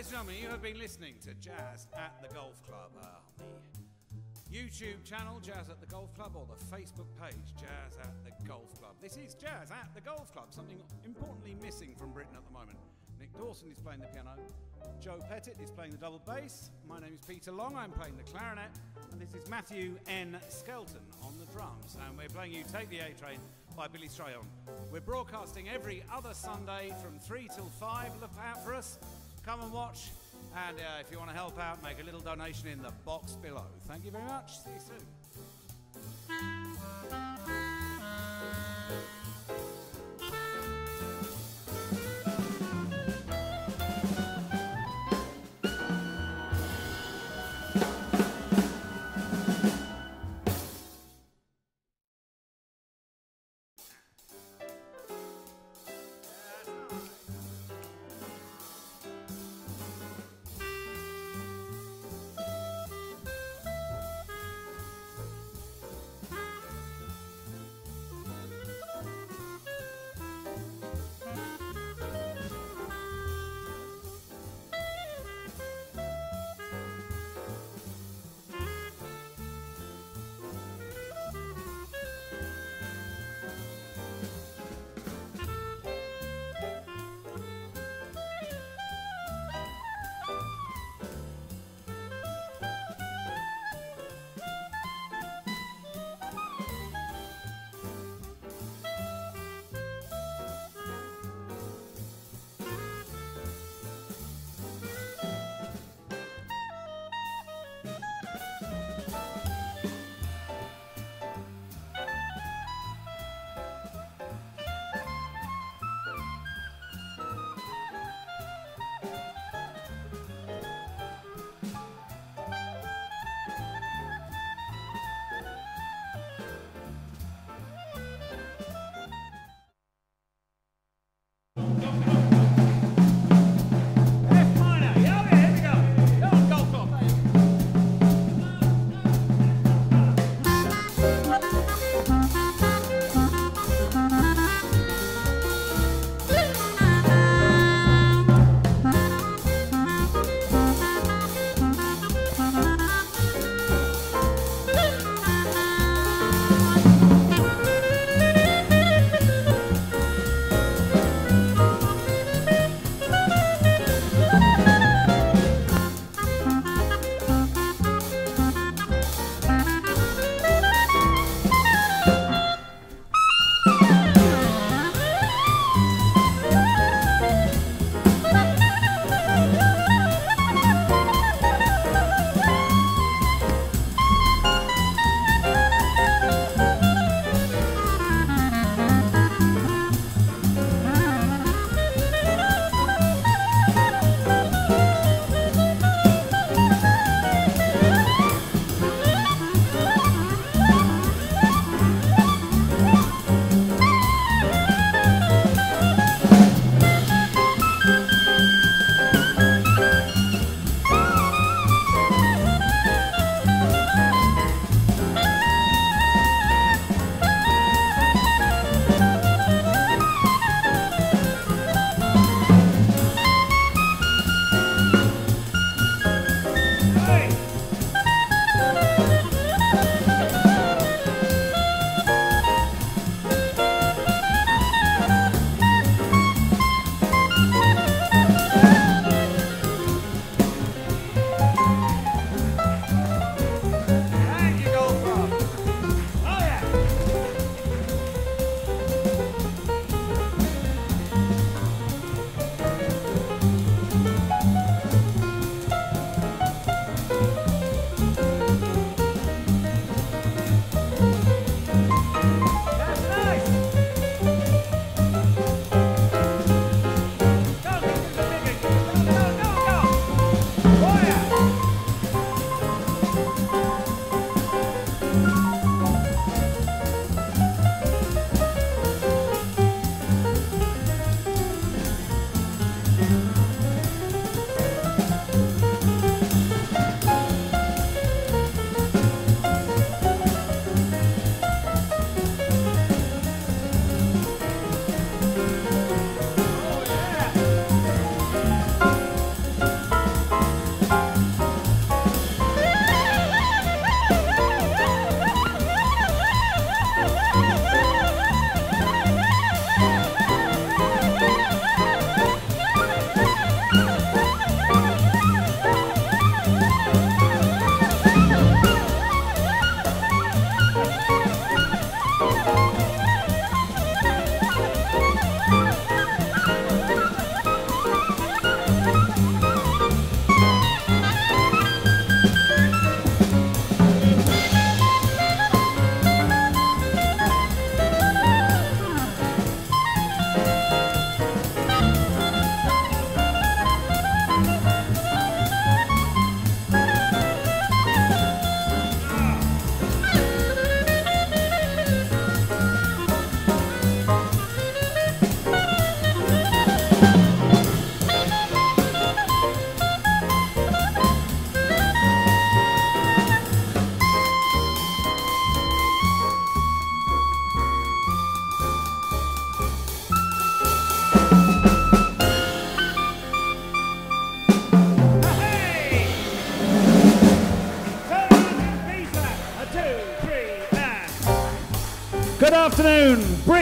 Ladies and gentlemen, you have been listening to Jazz at the Golf Club uh, on the YouTube channel Jazz at the Golf Club or the Facebook page Jazz at the Golf Club. This is Jazz at the Golf Club, something importantly missing from Britain at the moment. Nick Dawson is playing the piano, Joe Pettit is playing the double bass, my name is Peter Long, I'm playing the clarinet, and this is Matthew N. Skelton on the drums, and we're playing you Take the A Train by Billy Strayhorn. We're broadcasting every other Sunday from 3 till 5. Look out for us, come and watch, and uh, if you want to help out, make a little donation in the box below. Thank you very much, see you soon.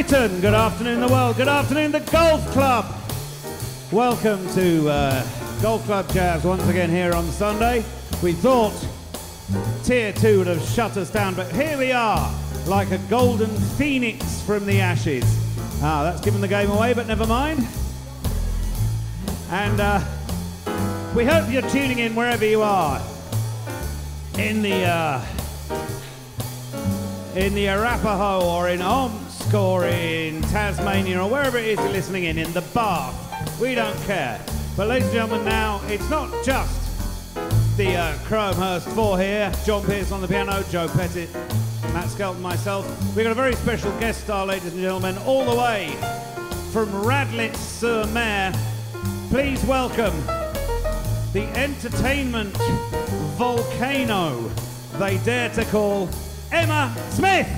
Britain. Good afternoon, the world. Good afternoon, the Golf Club. Welcome to uh, Golf Club Jazz once again here on Sunday. We thought Tier 2 would have shut us down, but here we are, like a golden phoenix from the ashes. Ah, that's given the game away, but never mind. And uh, we hope you're tuning in wherever you are. In the uh, in the Arapaho or in Or in Tasmania or wherever it is you're listening in, in the bath. We don't care. But ladies and gentlemen, now it's not just the uh, Crowhurst Four here, John Pierce on the piano, Joe Pettit, Matt Skelton, myself. We've got a very special guest star, ladies and gentlemen, all the way from Radlett-sur-Mer. Please welcome the entertainment volcano they dare to call Emma Smith.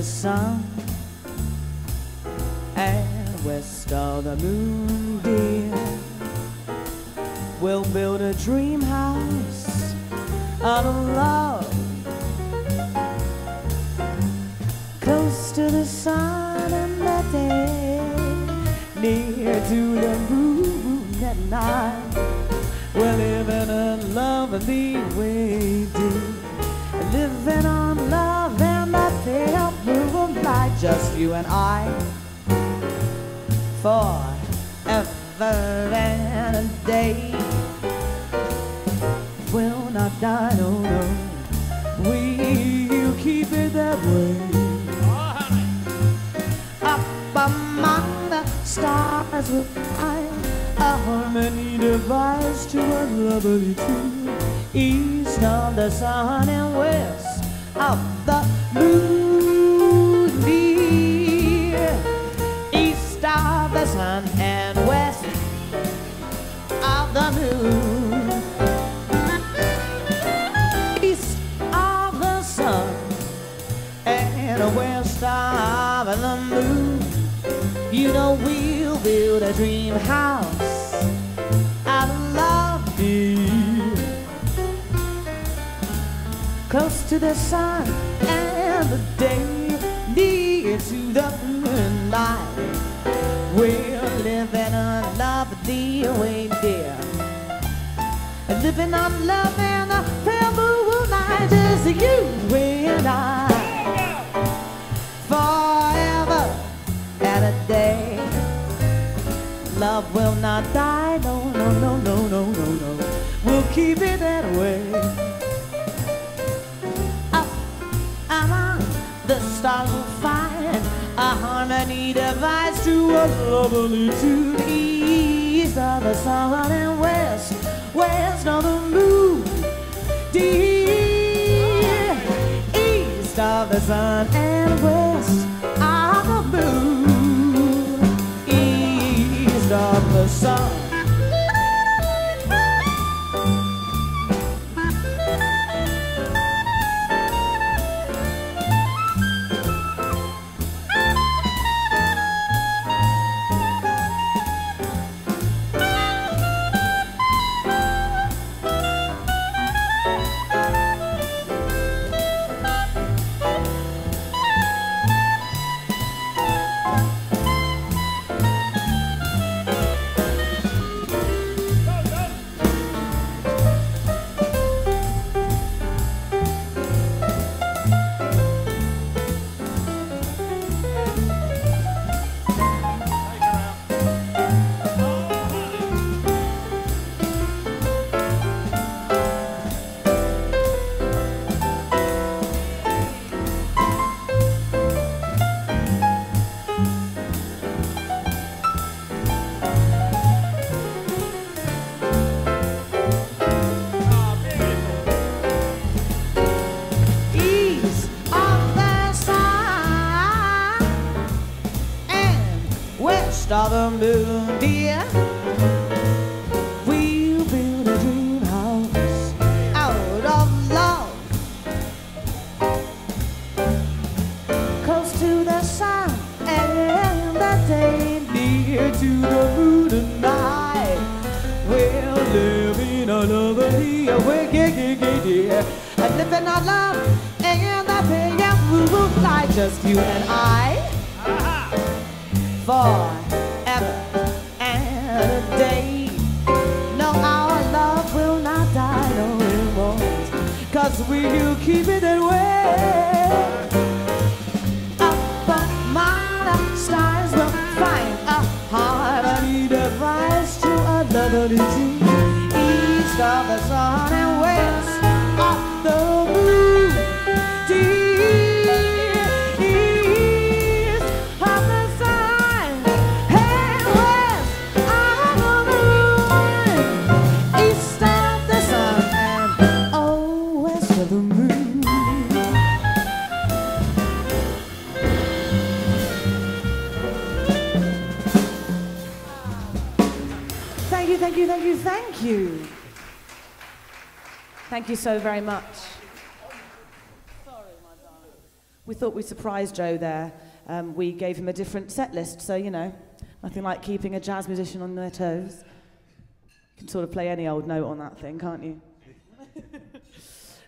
The sun and west of the moon, dear. We'll build a dream house out of love close to the sun and the day, near to the moon at night. We're living in love the way do, living on just you and I, forever and a day. Will not die, oh no, no. We'll keep it that way. Up among the stars find a harmony device to a lovely tune. East of the sun and west of moon. East of the sun and west of the moon. You know we'll build a dream house of love, dear. Close to the sun and the day, near to the moonlight. We're living on love, way, dear. Living on love and the pale moonlight, just you and I forever and a day. Love will not die, no, no, no, no, no, no, no. We'll keep it that way. Up among the stars will find a harmony device to a lovely tune. East of the sun and west, west of the moon. Dear, east of the sun and west of the moon. East of the sun. So very much. We thought we'd surprise Joe there. Um, we gave him a different set list, so you know, nothing like keeping a jazz musician on their toes. You can sort of play any old note on that thing, can't you?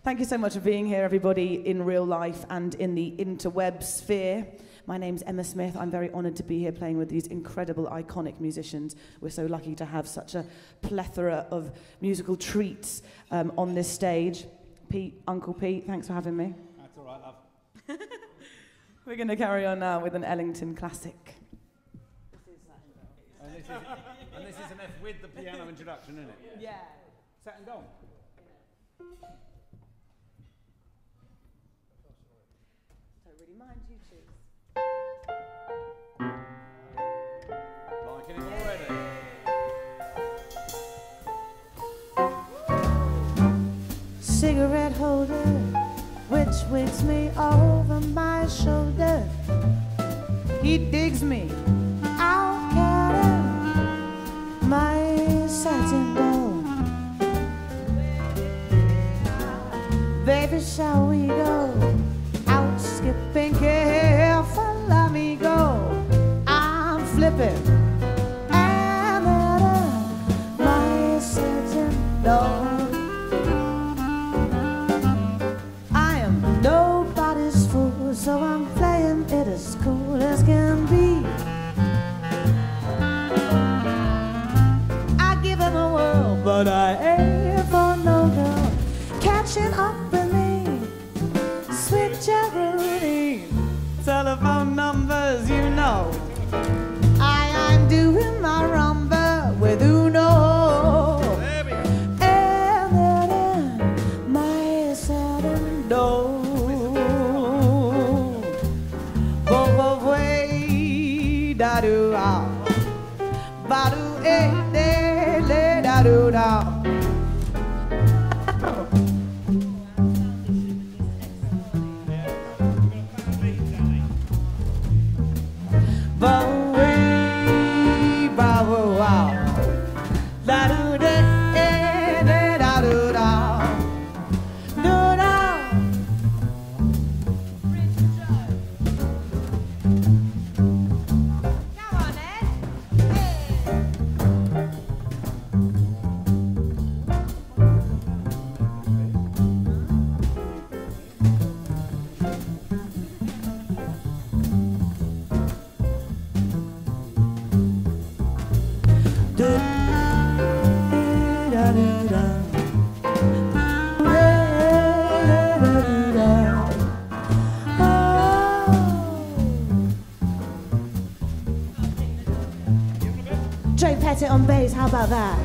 Thank you so much for being here, everybody, in real life and in the interweb sphere. My name's Emma Smith. I'm very honoured to be here playing with these incredible, iconic musicians. We're so lucky to have such a plethora of musical treats um, on this stage. Pete, Uncle Pete, thanks for having me. That's all right, love. We're going to carry on now with an Ellington classic. And this is, and this is an F with the piano introduction, isn't it? Yeah. Set and gone. Cigarette holder which wakes me over my shoulder. He digs me out my satin bone. Baby, shall we go out skipping careful? Let me go. I'm flipping. But I for no girl catching up with me. Sweet Geraldine, telephone numbers, you know. On bass, how about that?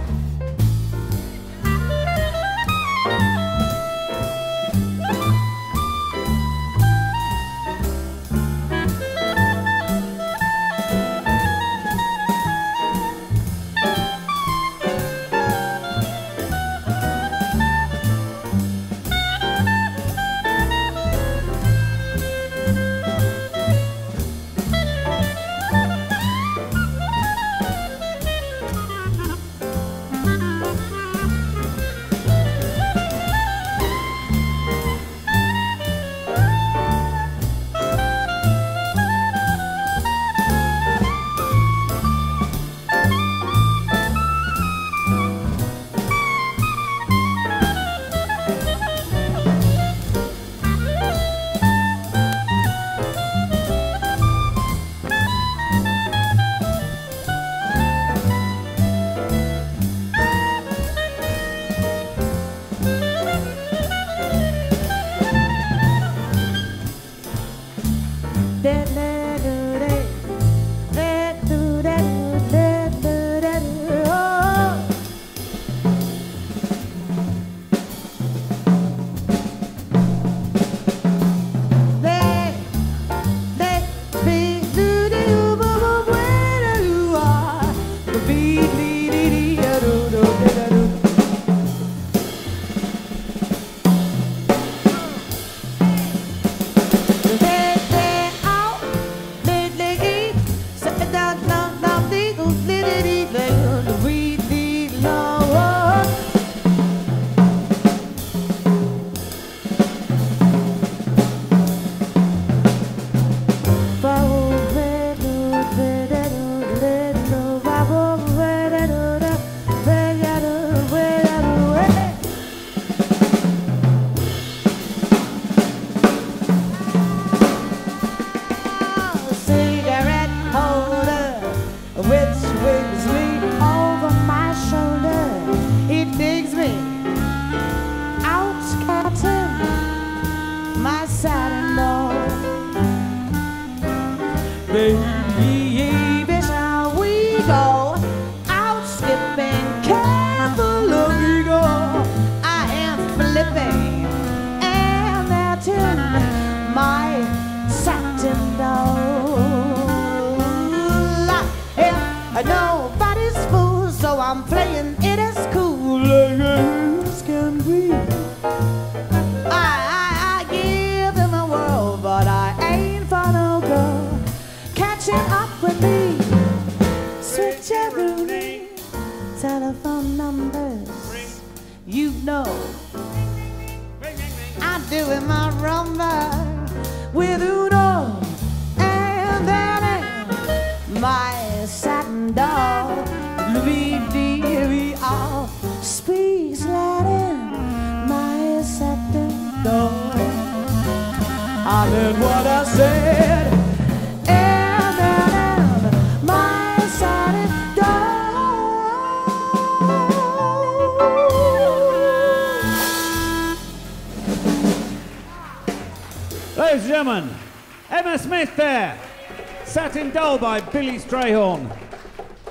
By Billy Strayhorn.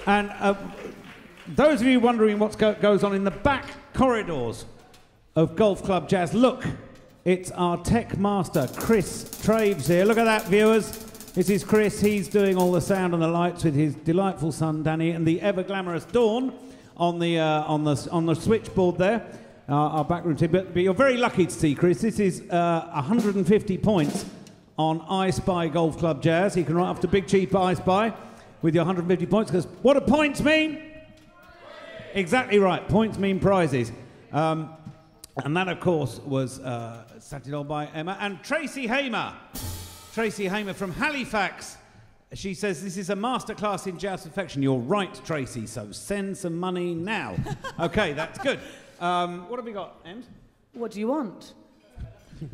And uh, those of you wondering what go- goes on in the back corridors of Golf Club Jazz, look, it's our tech master, Chris Traves here. Look at that, viewers. This is Chris. He's doing all the sound and the lights with his delightful son, Danny, and the ever glamorous Dawn on the, uh, on the, on the switchboard there, uh, our backroom team. But, but, you're very lucky to see, Chris. This is uh, 150 points on I Spy Golf Club Jazz. You can write off to Big Chief I Spy with your 150 points because what do points mean? Exactly right. Points mean prizes. Um, and that, of course, was uh, on by Emma and Tracy Hamer. Tracy Hamer from Halifax. She says this is a masterclass in jazz perfection. You're right, Tracy. So send some money now. okay, that's good. Um, what have we got, Ems? What do you want?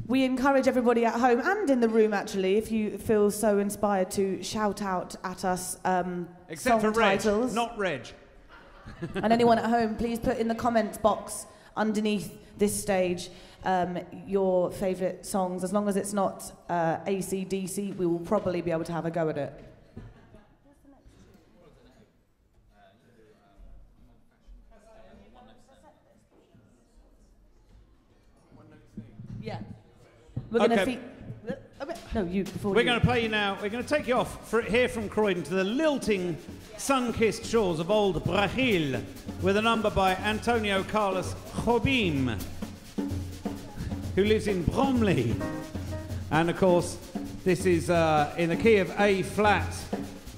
We encourage everybody at home and in the room, actually, if you feel so inspired to shout out at us um, Except song for Reg, titles. not Reg. and anyone at home, please put in the comments box underneath this stage um, your favourite songs. As long as it's not uh, AC/DC, we will probably be able to have a go at it. Yeah. We're going to Okay. feed. No, you before We're going to play you now. We're going to take you off for, here from Croydon to the lilting, sun-kissed shores of old Brazil with a number by Antonio Carlos Jobim, who lives in Bromley. And of course, this is uh, in the key of A flat.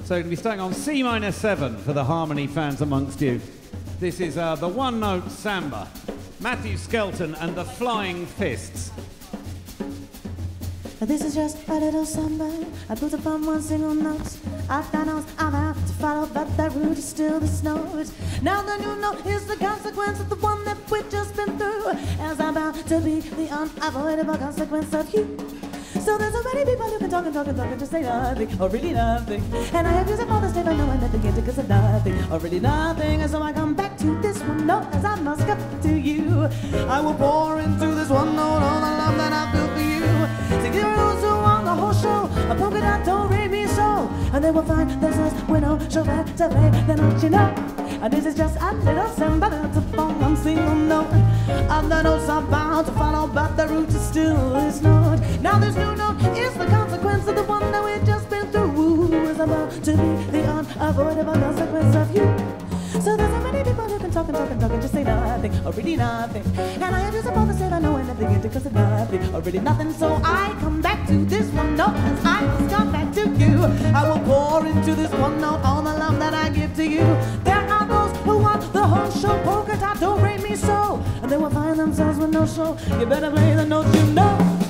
So it'll be starting on C minor 7 for the harmony fans amongst you. This is uh, the one note samba. Matthew Skelton and the Flying Fists. This is just a little samba. I put upon one single note. I found out I'm have to follow, but that route is still the snow. Now the new note is the consequence of the one that we've just been through. As I'm about to be the unavoidable consequence of you. So there's so many people who can talk and talk and talk and just say nothing, or really nothing. And I have used up all the state by knowing that they get because of nothing, or really nothing. And so I come back to this one note as I must come to you. I will pour into this one note all the love that I feel for you. To give those who want the whole show, a polka dot don't read me so. And they will find themselves with no show back to play, then don't you know? And this is just a little samba to fall one single note. And the notes are bound to follow, but the root is still is not. Now this new note is the consequence of the one that we've just been through. Is about to be the unavoidable consequence of you. So there's so many people talking, and talk and talk and just say nothing, or really nothing. And I have just about to say I know nothing into because of nothing, or really nothing. So I come back to this one note as I must come back to you. I will pour into this one note all the love that I give to you. There are those who want the whole show, polka dot, don't rate me so. And they will find themselves with no show. You better play the notes you know.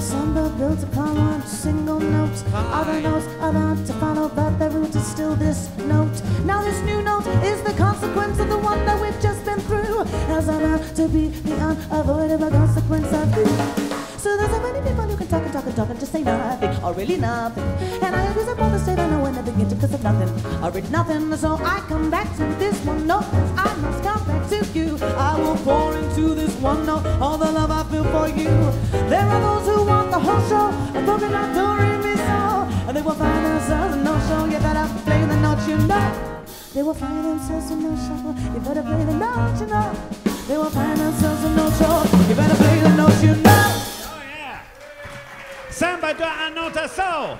A samba built upon one single note. Other notes are bound to follow, but the root is still this note. Now this new note is the consequence of the one that we've just been through. As I'm about to be the unavoidable consequence of you. So there's so many people who can talk and talk and talk and just say nothing, or really nothing. And I always about to say I know when they begin to cause of nothing, or read nothing. So I come back to this one note, I must you. I will pour into this one note all the love I feel for you. There are those who want the whole show, a broken out do me so, and they will find themselves in no show. You better play the note you know. They will find themselves in no show. You better play the note you know. They will find themselves in no show. You better play the note you know. Oh, yeah. Samba a nota sol.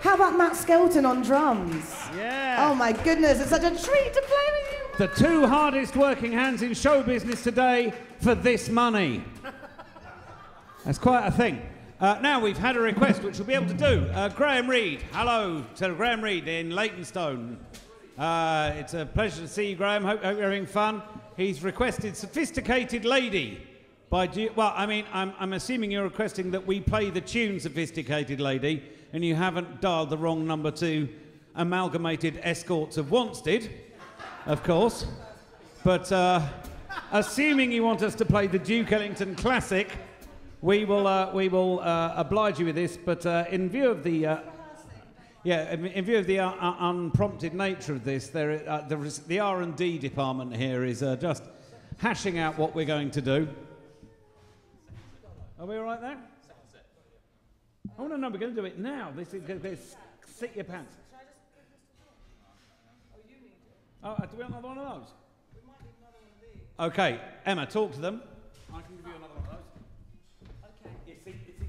How about Matt Skelton on drums? Yeah. Oh my goodness, it's such a treat to play with you. The two hardest working hands in show business today for this money. That's quite a thing. Uh, now we've had a request which we'll be able to do. Uh, Graham Reed, hello to Graham Reed in Leytonstone. Uh, it's a pleasure to see you, Graham. Hope, hope you're having fun. He's requested "Sophisticated Lady" by. Du- well, I mean, I'm, I'm assuming you're requesting that we play the tune "Sophisticated Lady," and you haven't dialed the wrong number to Amalgamated Escorts of Wanstead, of course. But uh, assuming you want us to play the Duke Ellington classic, we will uh, we will uh, oblige you with this. But uh, in view of the uh, yeah, in, view of the uh, unprompted nature of this, there, there is, the R and D department here is just hashing out what we're going to do. Are we all right there? Oh no, no, we're going to do it now. This is sit your pants. Oh, uh, do we have another one of those? Okay, Emma, talk to them. I can give you another one of those. It's, it's, it's,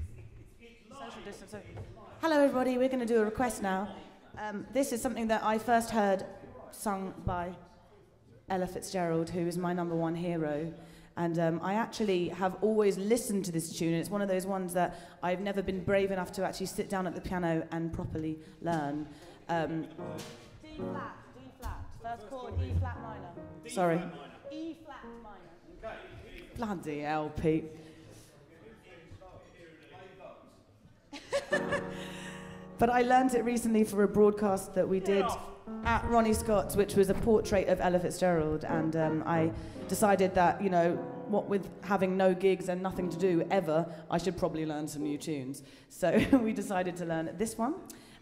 it's, it's Hello, everybody. We're going to do a request now. Um, this is something that I first heard sung by Ella Fitzgerald, who is my number one hero. And um, I actually have always listened to this tune, and it's one of those ones that I've never been brave enough to actually sit down at the piano and properly learn. Um, D flat, first chord, E flat minor. Sorry. E flat minor. Bloody hell, Pete. But I learned it recently for a broadcast that we did at Ronnie Scott's, which was a portrait of Ella Fitzgerald. And um, I decided that, you know, what with having no gigs and nothing to do ever, I should probably learn some new tunes. So we decided to learn this one.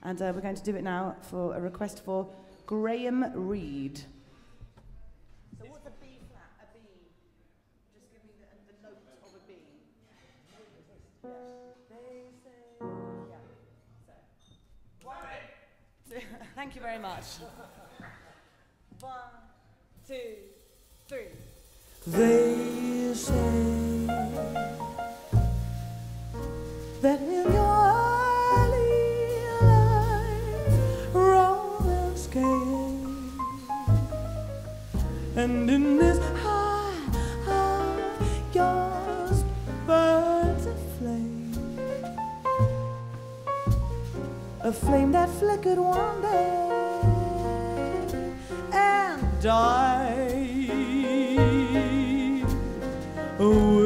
And uh, we're going to do it now for a request for Graham Reed. So what's a B flat? A B? Just give me the, the note of a B. They say, yeah. Thank you very much. One, two, three. They say that in your came, and in this heart of yours burns a flame a flame that flickered one day and died away.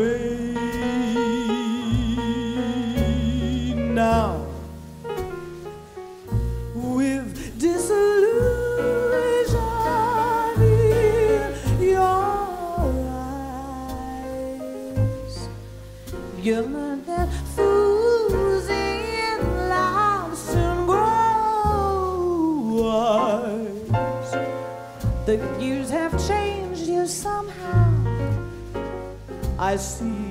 I see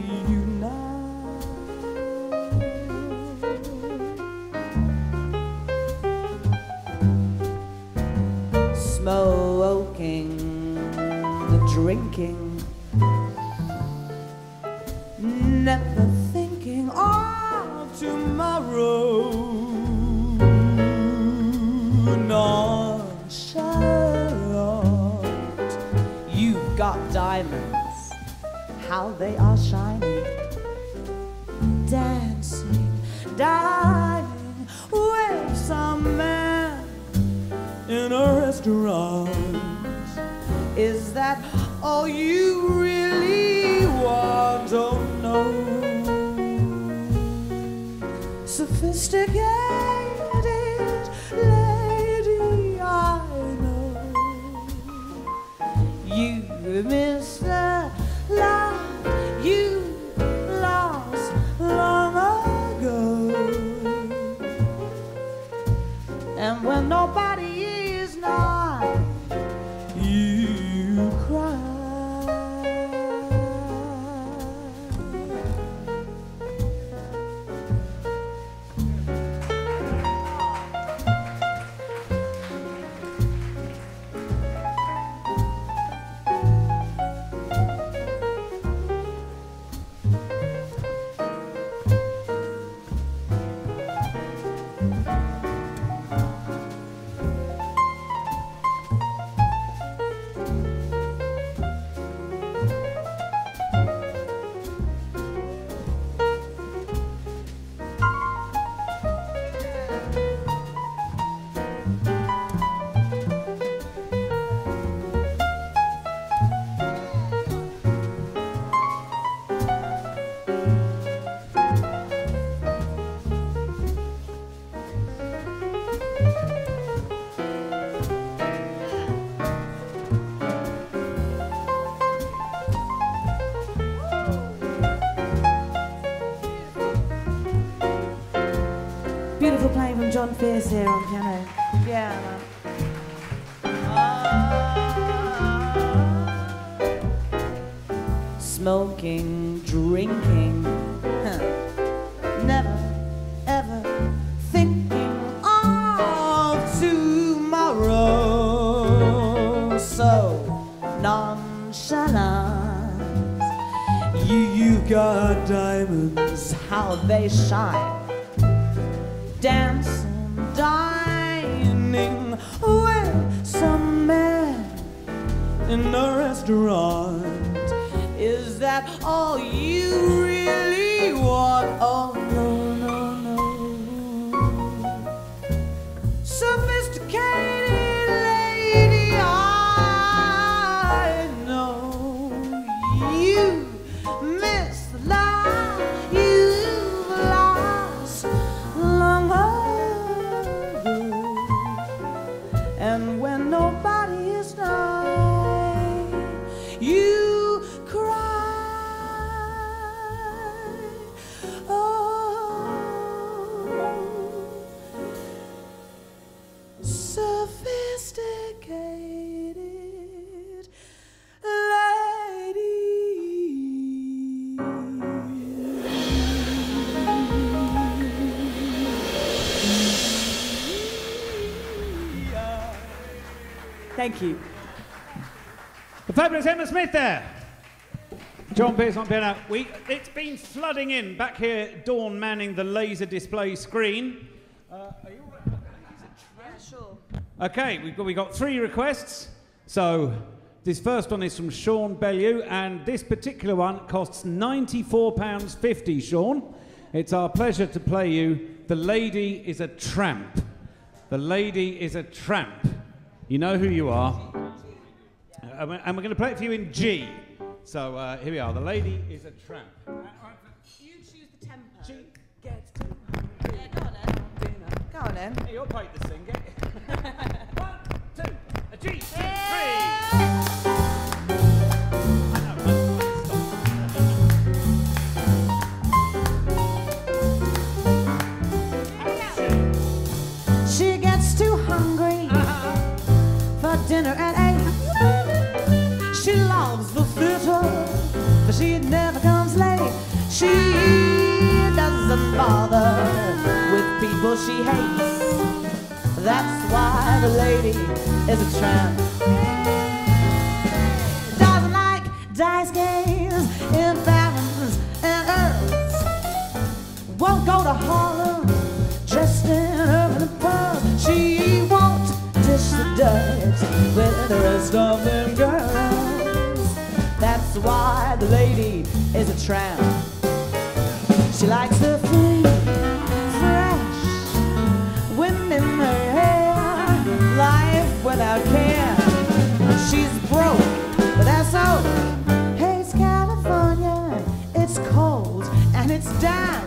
John Fierce here on piano. Piano. Thank you. The fabulous Emma Smith there. John Pierce on piano. We, it's been flooding in back here. Dawn manning the laser display screen. Uh, are you all right? Yeah, sure. Okay, we've got, we got three requests. So this first one is from Sean Bellew, and this particular one costs £94.50, Sean. It's our pleasure to play you The Lady is a Tramp. The Lady is a Tramp. You know who you are. And we're- and we're going to play it for you in G. So uh, here we are. The Lady is a Tramp. You choose the tempo. She gets too hungry. Yeah, go on then. Go on then. Hey, you're paid to sing she never comes late. She doesn't bother with people she hates. That's why the lady is a tramp. Doesn't like dice games in barons and earls. Won't go to Harlem dressed in urban pearl. She won't dish the dirt with the rest of them girls. Why the lady is a tramp. She likes the free, fresh wind in her hair, life without care. She's broke, but that's all. Hey, it's California, it's cold and it's damp.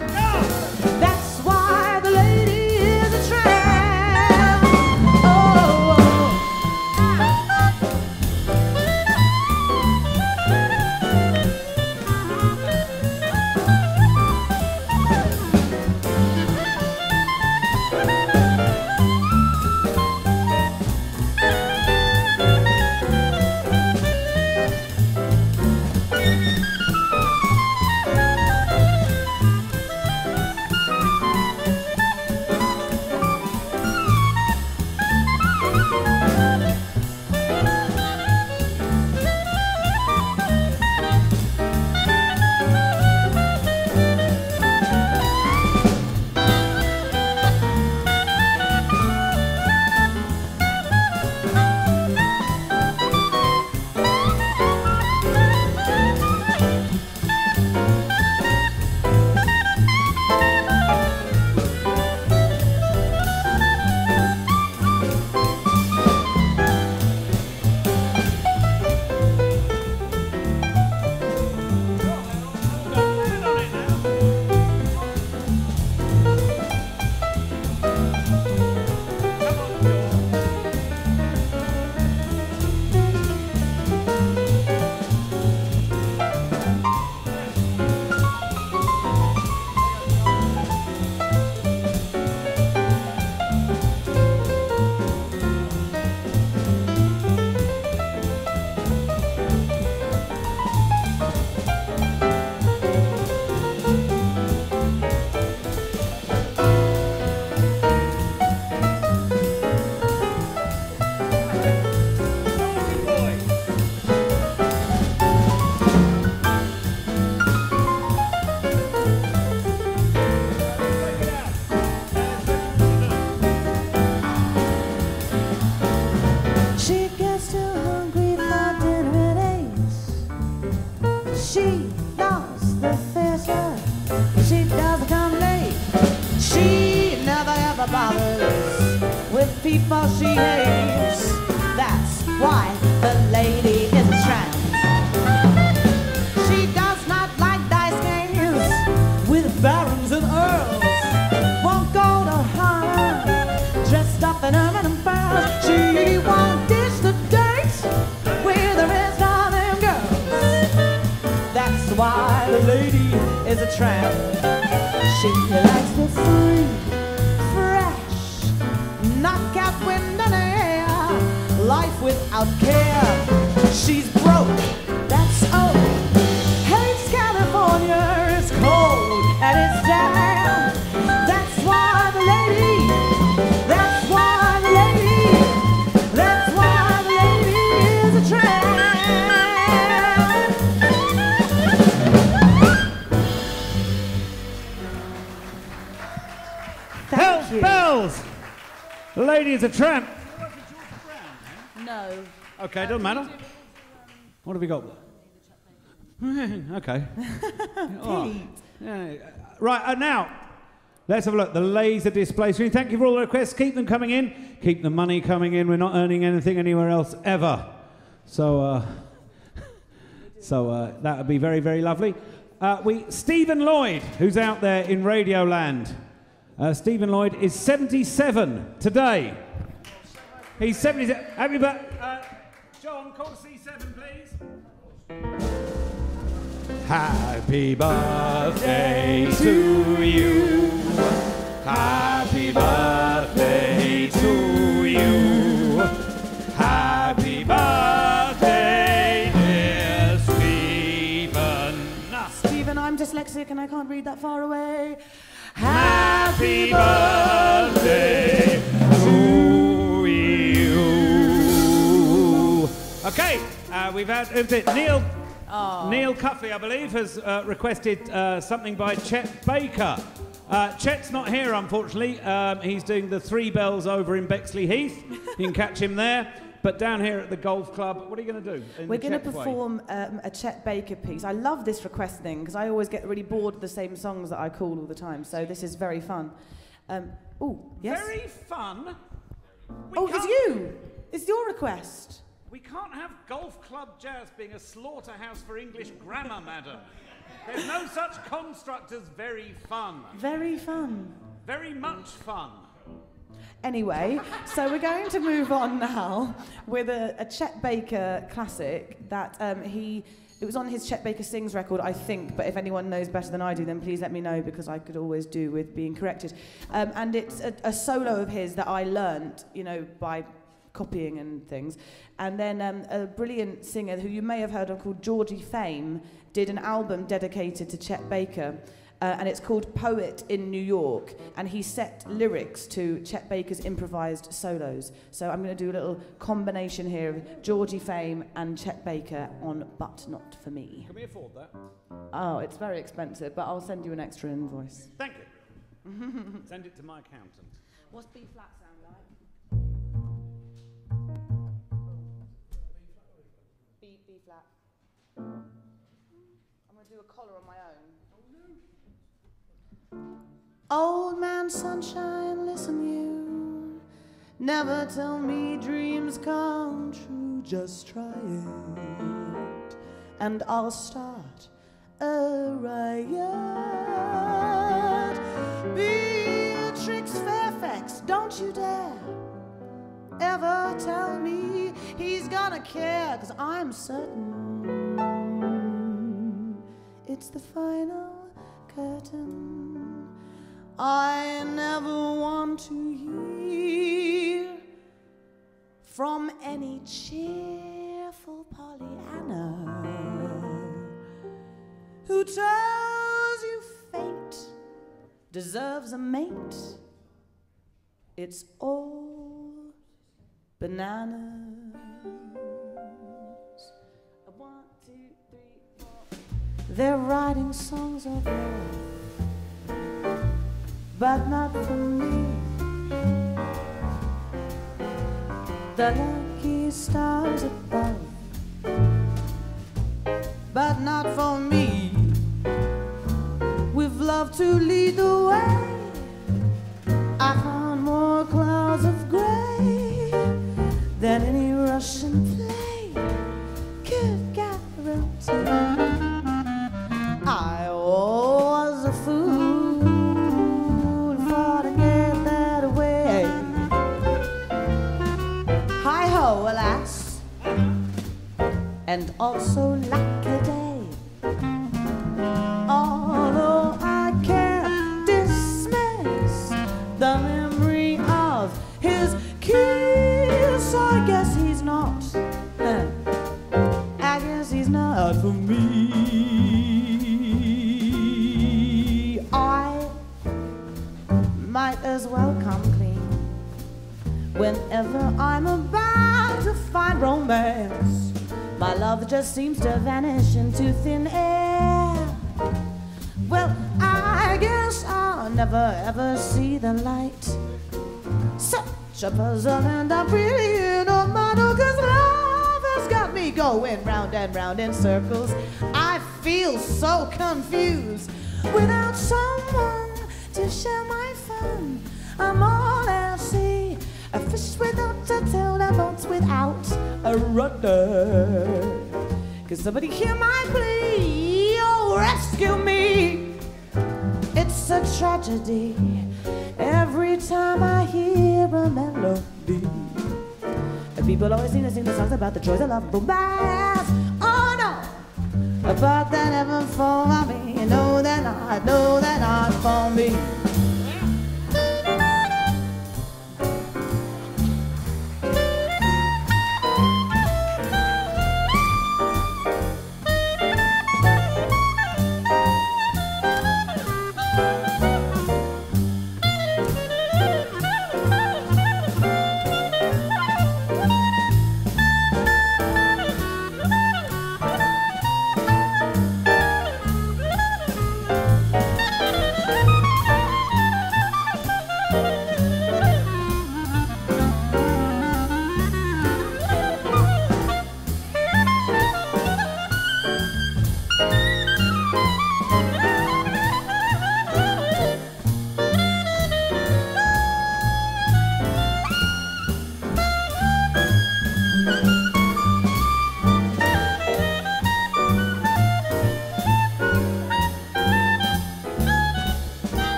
Is a tramp. No. Okay, doesn't matter. What have we got? okay. Right. Yeah, Right, uh, now, let's have a look. The laser display screen. Thank you for all the requests. Keep them coming in. Keep the money coming in. We're not earning anything anywhere else ever. So, uh, so uh, that would be very, very lovely. Uh, we Stephen Lloyd, who's out there in Radio Land. Uh, Stephen Lloyd is 77 today. He's 77. Happy birthday. Uh, John, call C7, please. Happy birthday to you. Happy birthday to you. Happy birthday, dear Stephen. Stephen, I'm dyslexic and I can't read that far away. Happy birthday to you. Okay, uh, we've had who's it? Neil. Neil Cuffey, I believe, has uh, requested uh, something by Chet Baker. Uh, Chet's not here, unfortunately. Um, he's doing the three bells over in Bexley Heath. You can catch him there. But down here at the golf club, what are you going to do? We're going to perform um, a Chet Baker piece. I love this request thing because I always get really bored of the same songs that I call all the time. So this is very fun. Um, oh, yes. Very fun. We oh, it's you. It's your request. We can't have golf club jazz being a slaughterhouse for English grammar, madam. There's no such construct as very fun. Very fun. Very much fun. Anyway, so we're going to move on now with a, a Chet Baker classic that um, he. It was on his Chet Baker Sings record, I think, but if anyone knows better than I do, then please let me know because I could always do with being corrected. Um, and it's a, a solo of his that I learnt, you know, by copying and things. And then um, a brilliant singer who you may have heard of called Georgie Fame did an album dedicated to Chet Baker. Uh, and it's called Poet in New York, and he set lyrics to Chet Baker's improvised solos. So I'm going to do a little combination here of Georgie Fame and Chet Baker on But Not For Me. Can we afford that? Oh, it's very expensive, but I'll send you an extra invoice. Thank you. Send it to my accountant. What's B flat sound like? Flat. I'm going to do a collar on my own. Old man sunshine, listen you. Never tell me dreams come true. Just try it, and I'll start a riot. Beatrix Fairfax, don't you dare ever tell me he's gonna care, cause I'm certain it's the final curtain. I never want to hear from any cheerful Pollyanna who tells you fate deserves a mate. It's all bananas. One, two, three, four. They're writing songs of love, but not for me. The lucky stars above, but not for me. We've loved to lead the way and also lack a day. Although I can't dismiss the memory of his kiss, I guess he's not. I guess he's not for me. I might as well come clean whenever I'm about to find romance. My love just seems to vanish into thin air. Well, I guess I'll never ever see the light. Such a puzzle, and I'm really in a muddle, cause love has got me going round and round in circles. I feel so confused without someone to share my fun. I'm all at sea, a fish without a tail, a boat without a rudder. Can somebody hear my plea? Oh, rescue me! It's a tragedy every time I hear a melody. And people always seem to sing the songs about the joys of love, bass. Oh no! But they're never for me. No, they're not. No, they're not for me.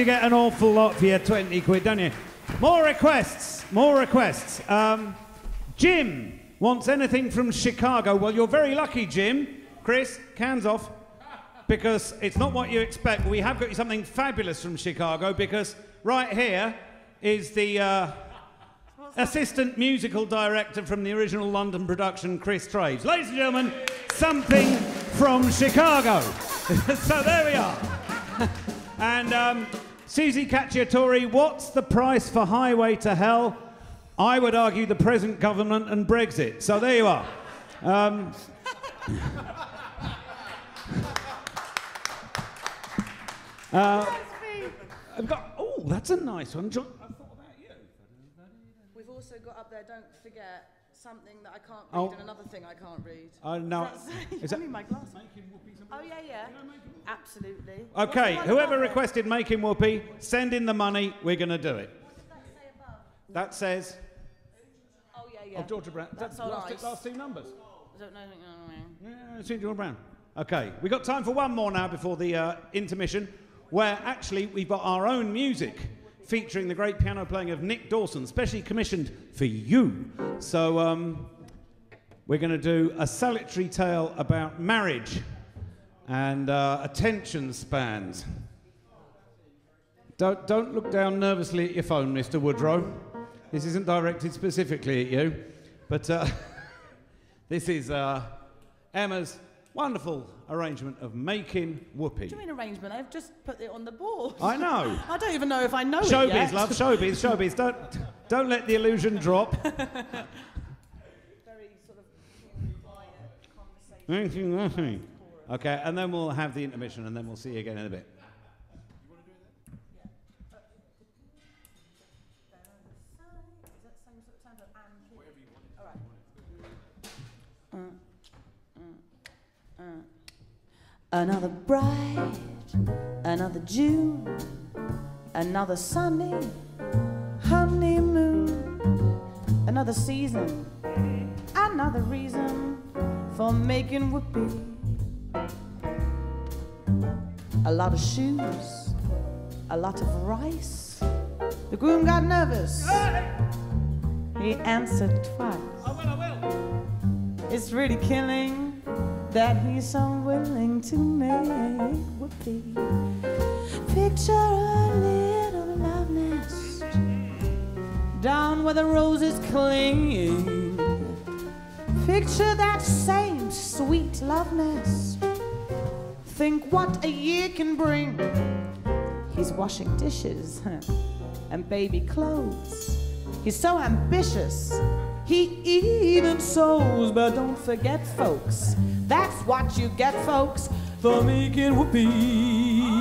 You get an awful lot for your 20 quid, don't you? More requests, more requests. Um, Jim wants anything from Chicago. Well, you're very lucky, Jim. Chris, cans off. Because it's not what you expect. We have got you something fabulous from Chicago because right here is the uh, assistant musical director from the original London production, Chris Traves. Ladies and gentlemen, something from Chicago. so there we are. and um, Susie Cacciatore, what's the price for Highway to Hell? I would argue the present government and Brexit. So there you are. Um, uh, I've got. Oh, that's a nice one. John, I thought about you. We've also got up there, don't forget, something that I can't read Oh. and another thing I can't read. Uh, no. Does that Is that- Only my glasses. Oh, yeah, yeah. Absolutely. Okay, whoever requested making whoopee, send in the money. We're going to do it. What does that say above? That says. Oh, yeah, yeah. Oh, Georgia Brown. That's That- last, nice. last two numbers. I don't know. Yeah, it's Georgia Brown. Okay, we've got time for one more now before the uh, intermission, where actually we've got our own music featuring the great piano playing of Nick Dawson, specially commissioned for you. So um, we're going to do a salutary tale about marriage and uh, attention spans. Don't, don't look down nervously at your phone, Mr. Woodrow. This isn't directed specifically at you, but uh, this is uh, Emma's wonderful arrangement of making What whoopee. do you mean arrangement? I've just put it on the board. I know. I don't even know if I know it Showbiz, yet. love, showbiz, showbiz. Don't, don't let the illusion drop. Very sort of quiet conversation. Okay, and then we'll have the intermission, and then we'll see you again in a bit. Another bright, another June, another sunny honeymoon, another season, another reason for making whoopee. A lot of shoes, a lot of rice. The groom got nervous. He answered twice. I will, I will. It's really killing that he's so willing to make whoopee. Picture a little love nest down where the roses cling. Picture that same sweet love nest. Think what a year can bring. He's washing dishes and baby clothes. He's so ambitious. He even sews, but don't forget, folks. That's what you get, folks, for making whoopee.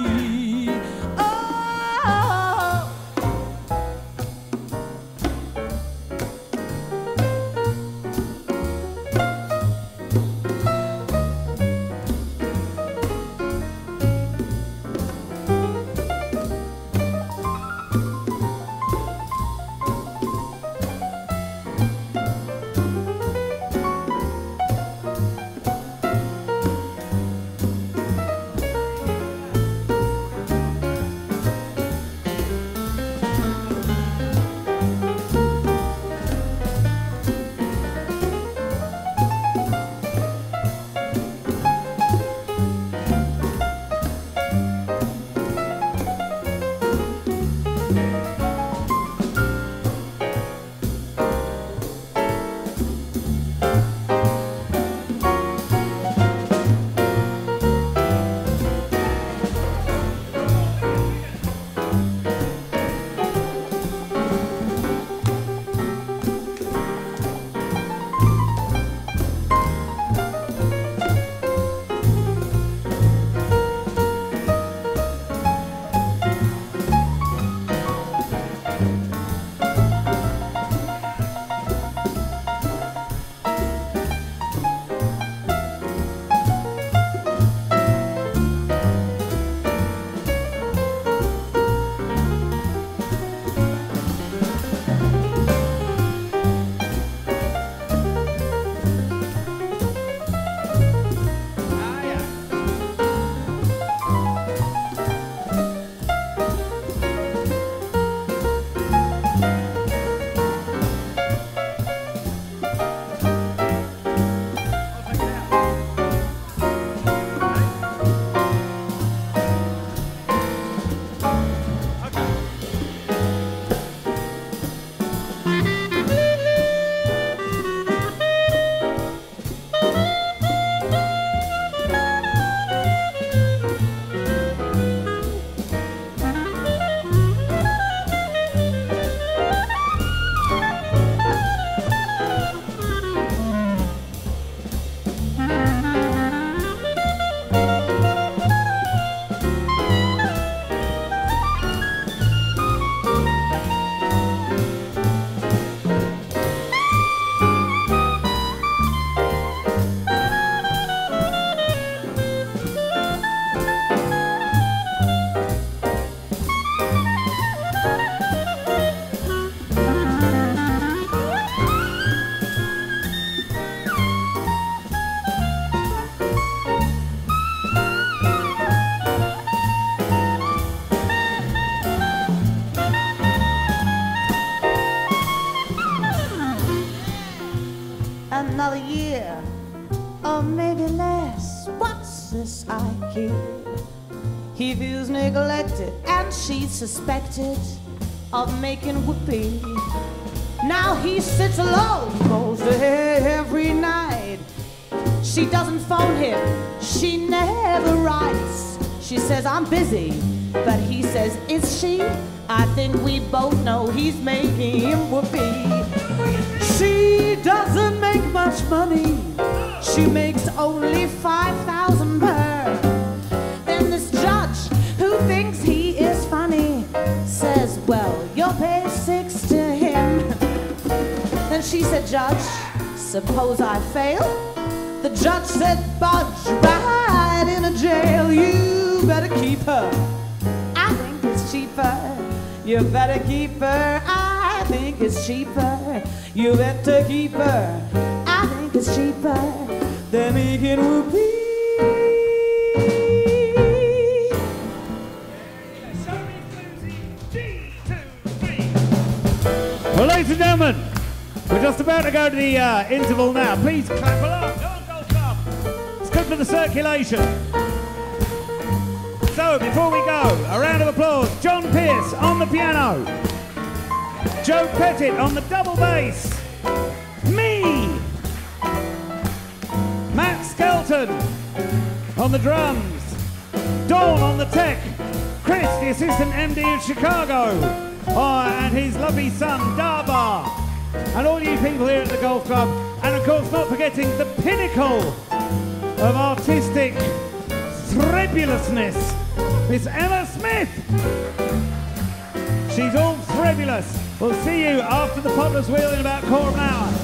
She's suspected of making whoopee. Now he sits alone, goes every night. She doesn't phone him, she never writes. She says, I'm busy, but he says, Is she? I think we both know he's making whoopee. She doesn't make much money, she makes only suppose I fail? The judge said, Budge, right in a jail. You better keep her. I think it's cheaper. You better keep her. I think it's cheaper. You better keep her. I think it's cheaper than making whoopee. Well, ladies and gentlemen, just about to go to the uh, interval now. Please clap along. Go on, Club. It's good for the circulation. So, before we go, a round of applause. John Pierce on the piano. Joe Pettit on the double bass. Me. Matt Skelton on the drums. Dawn on the tech. Chris, the assistant MD of Chicago. Oh, and his lovely son, Darbar. And all you people here at the golf club. And of course, not forgetting the pinnacle of artistic threbulousness, Miss Emma Smith. She's all threbulous. We'll see you after the Potter's Wheel in about quarter of an hour.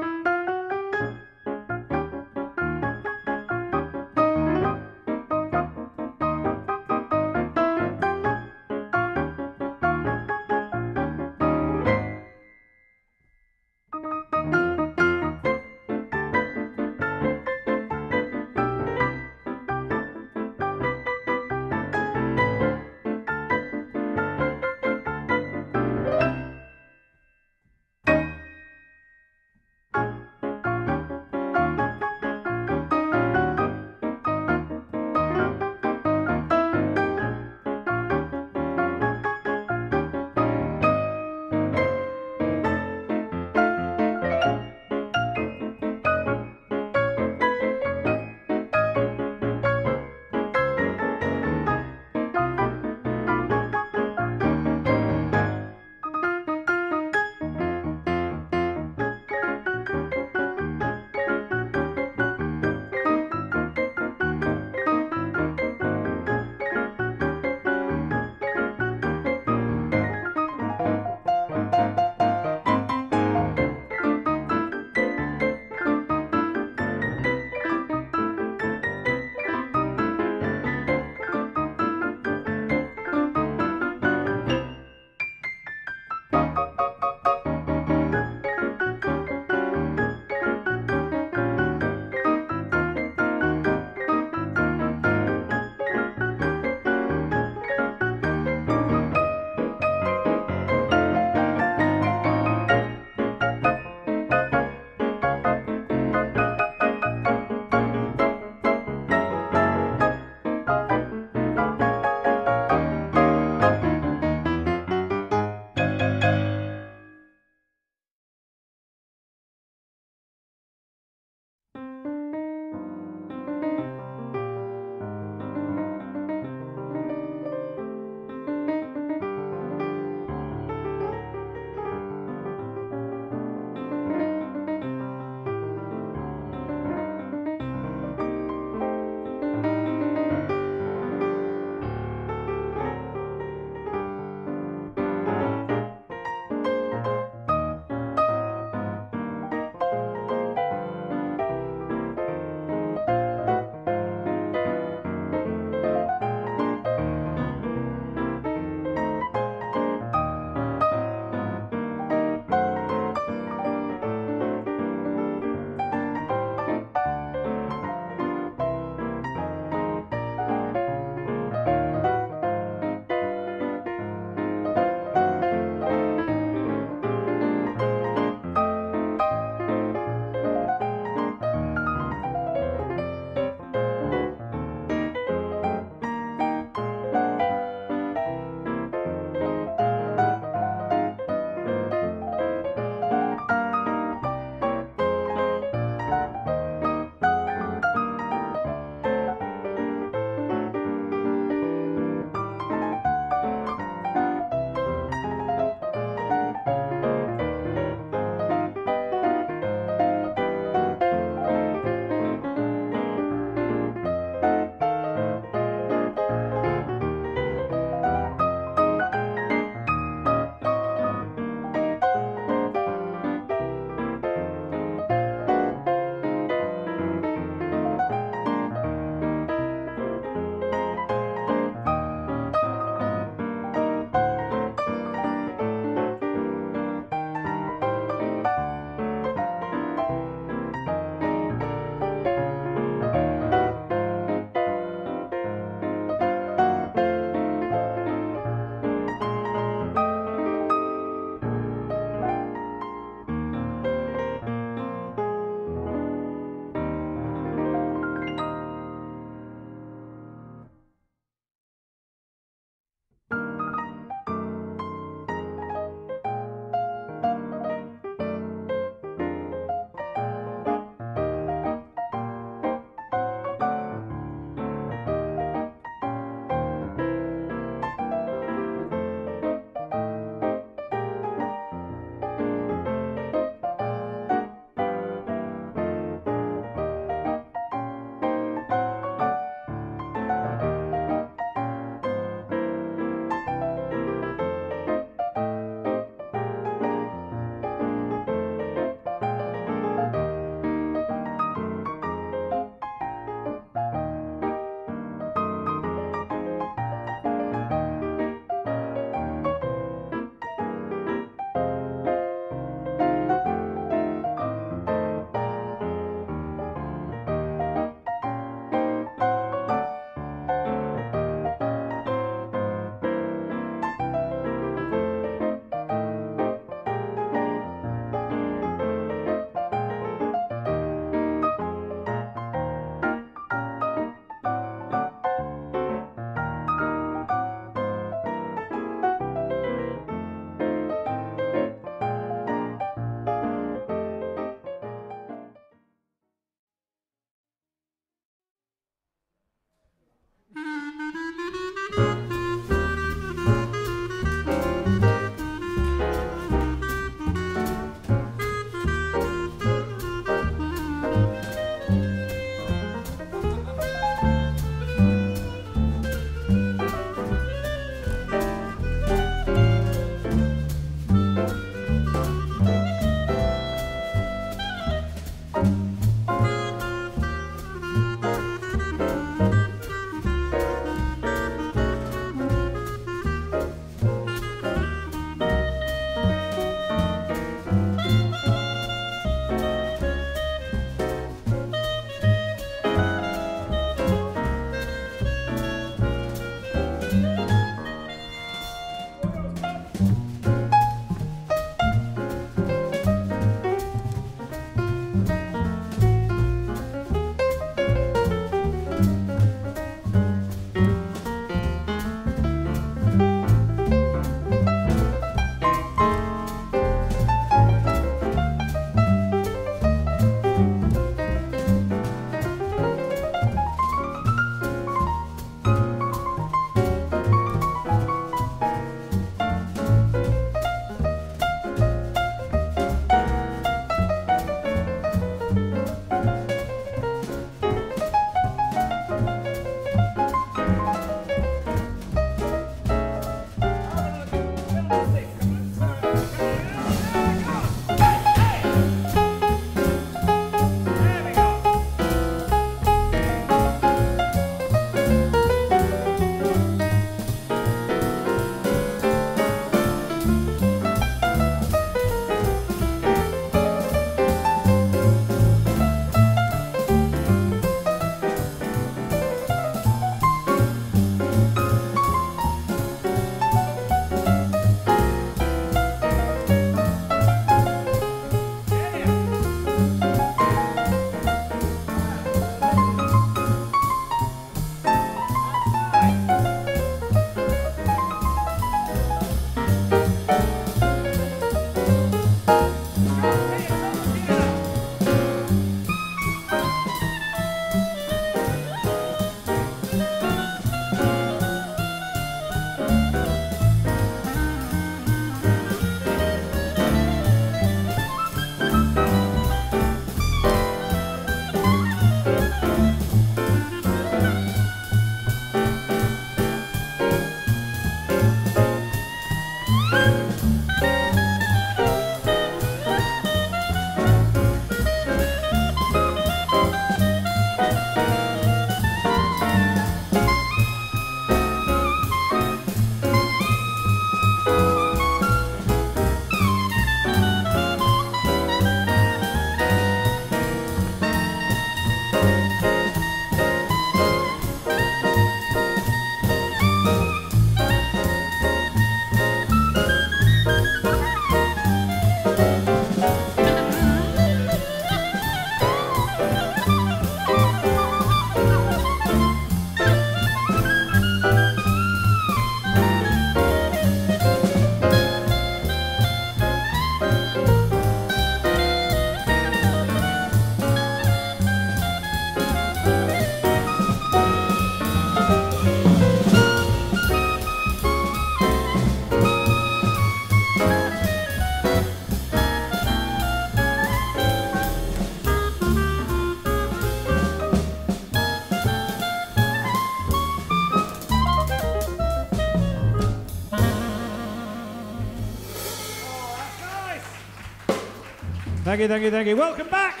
Thank you, thank you, thank you. Welcome back.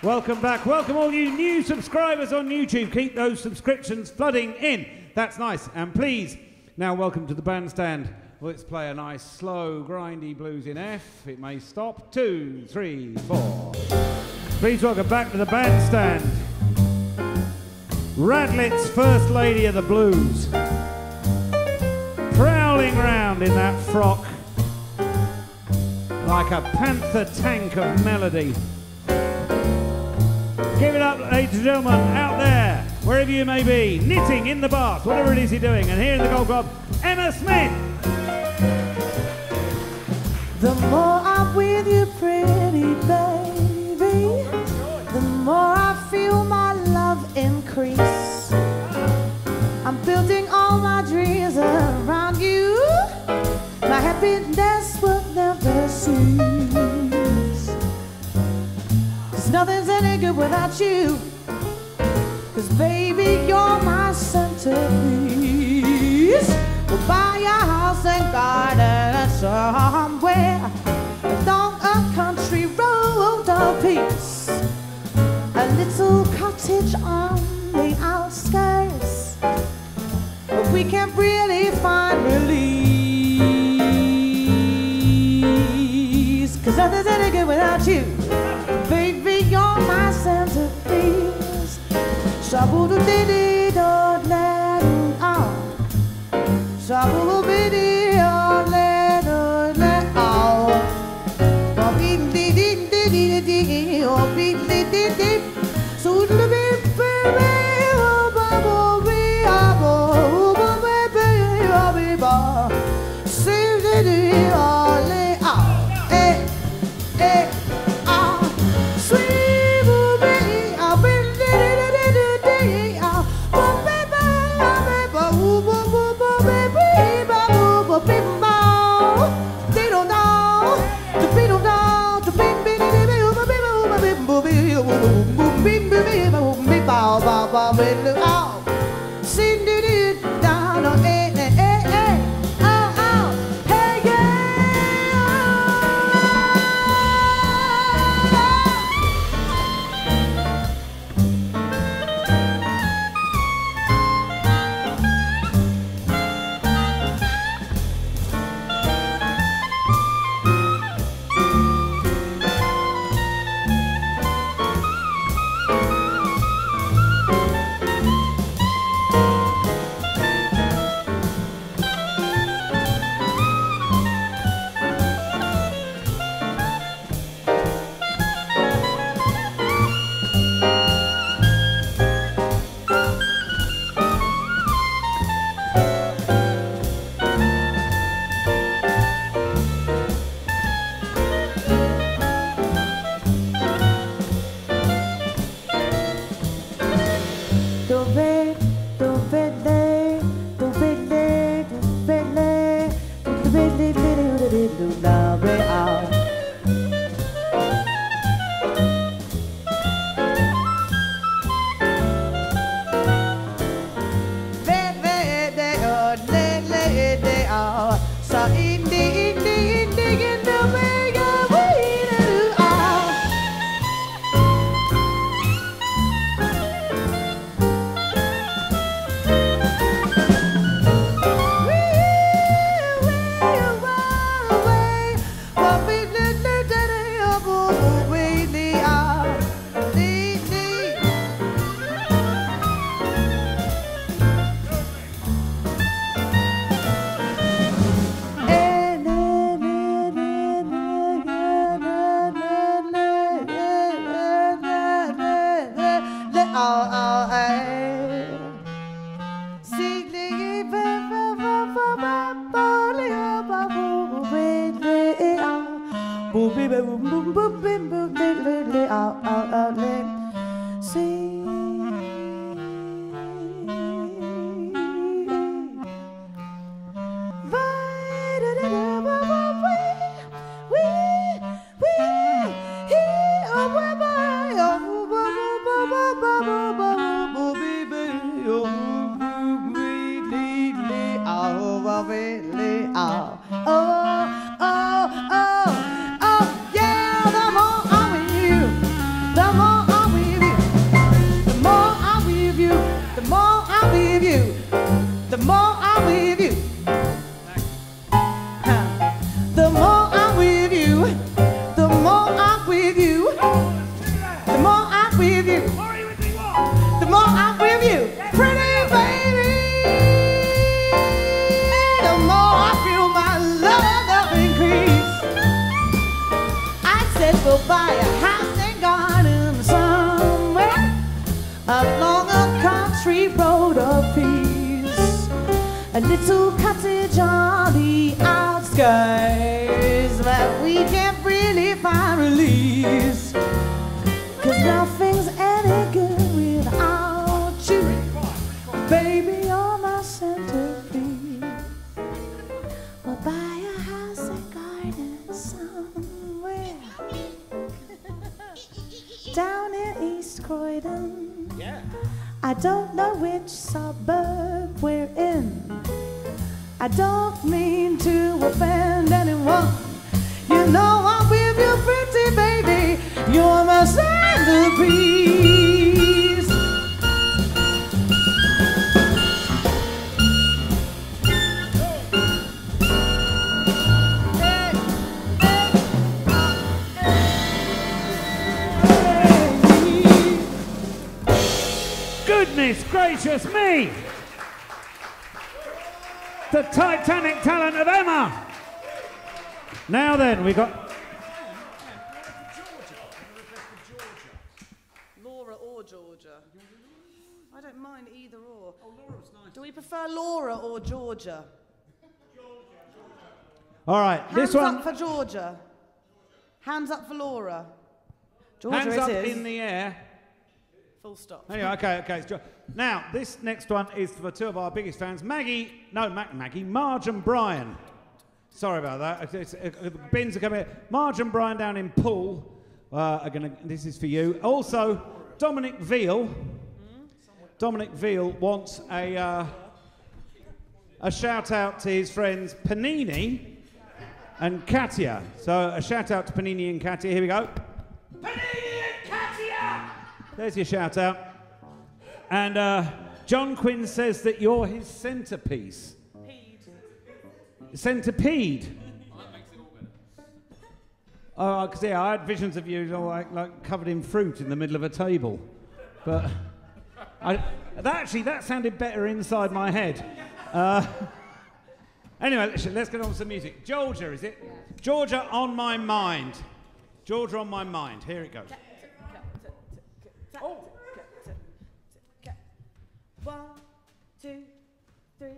Welcome back. Welcome all you new subscribers on YouTube. Keep those subscriptions flooding in. That's nice. And please, now welcome to the bandstand. Let's play a nice slow grindy blues in F. It may stop. Two, three, four. Please welcome back to the bandstand. Radlett's First Lady of the Blues. Prowling round in that frock like a panther tank of melody. Give it up, ladies and gentlemen, out there, wherever you may be, knitting in the bath, whatever it is you're doing. And here in the Golf Club, Emma Smith. The more I'm with you, pretty baby, the more I feel my love increase. I'm building all my dreams around you. My happiness seas. Cause nothing's any good without you. Cause baby, you're my centerpiece. We'll buy a house and garden somewhere along a country road of peace. A little cottage on the outskirts. But we can't really find relief. Cause nothing's any good without you. Baby, you're my centerpiece. Shabu do dee dee do, let it on. Shabu do dee dee. Outskirts or Georgia? all right. Hands This one, Hands up for Georgia. Hands up for Laura. Georgia Hands it up is. in the air. Full stop. Anyway, okay, okay. it's Jo- Now, this next one is for two of our biggest fans, Maggie, no, Ma- Maggie, Marge and Brian. Sorry about that. It's, it's, uh, the bins are coming. Marge and Brian down in Poole uh, are going to, this is for you. Also, Dominic Veal. Dominic Veal wants a, uh, a shout out to his friends Panini and Katia. So, a shout out to Panini and Katia. Here we go. Panini and Katia! There's your shout out. And uh, John Quinn says that you're his centerpiece. Centipede. Centipede. Centipede. That makes it all better. Oh, because yeah, I had visions of you know, like, like covered in fruit in the middle of a table. But I, that actually, that sounded better inside my head. Uh, anyway, let's, let's get on with some music. Georgia, is it? Georgia on my mind. Georgia on my mind. Here it goes. Oh. One, two, three.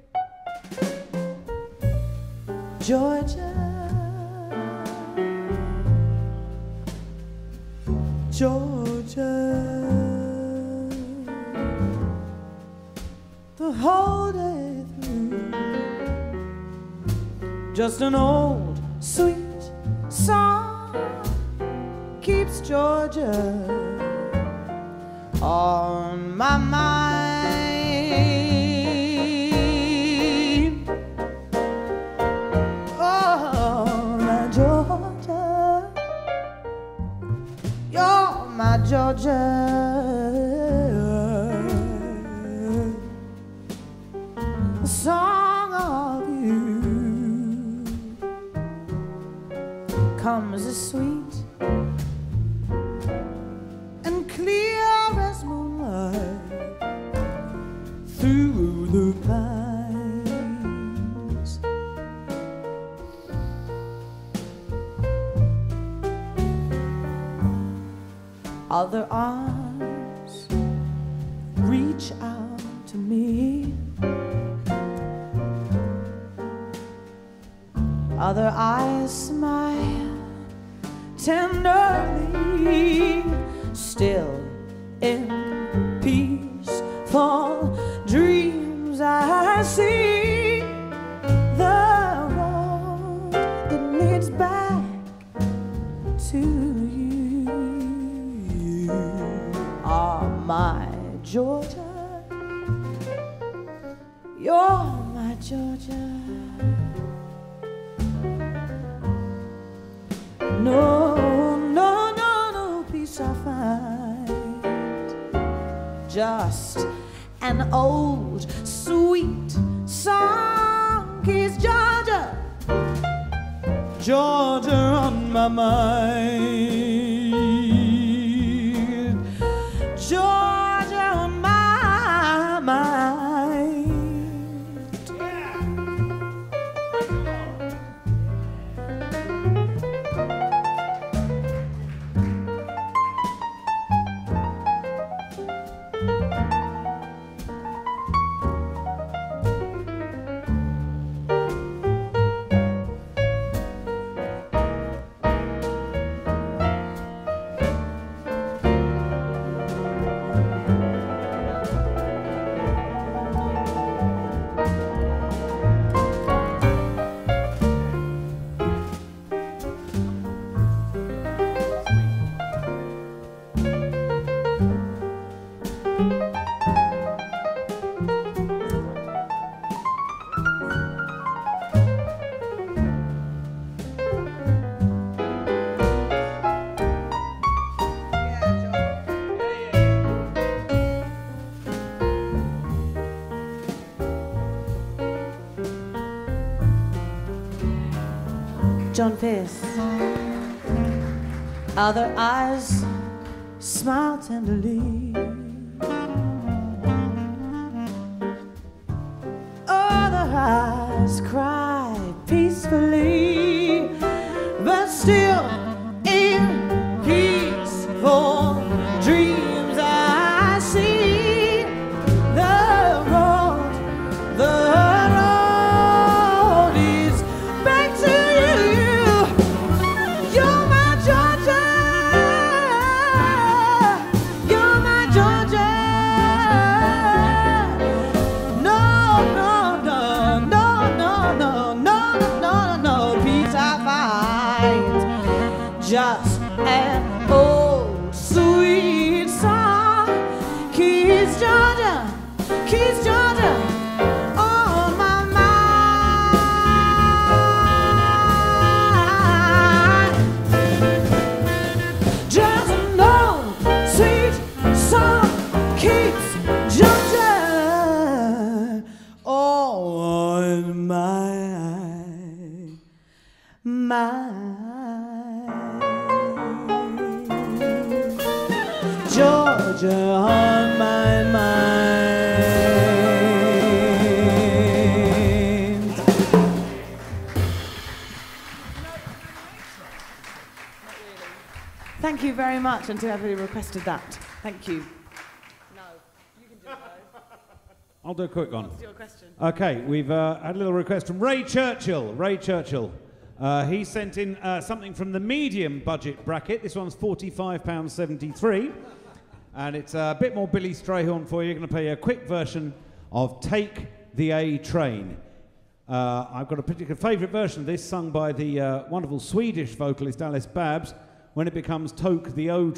Georgia. Georgia. The whole day. Just an old sweet song keeps Georgia on my mind. Oh, my Georgia, you're my Georgia. Song of you comes as sweet and clear as moonlight through the pines. Other arms reach out to me. Other eyes smile tenderly, still in peaceful dreams. I see Just an old sweet John Pierce. Other eyes smile tenderly. Much, and to everybody who requested that. Thank you. No, you can do it. I'll do a quick one. Your question. Okay, we've uh, had a little request from Ray Churchill. Ray Churchill. Uh, he sent in uh, something from the medium budget bracket. This one's £45.73. And it's a bit more Billy Strayhorn for you. You're going to play a quick version of Take the A Train. Uh, I've got a particular favourite version of this sung by the uh, wonderful Swedish vocalist Alice Babs when it becomes Toke the O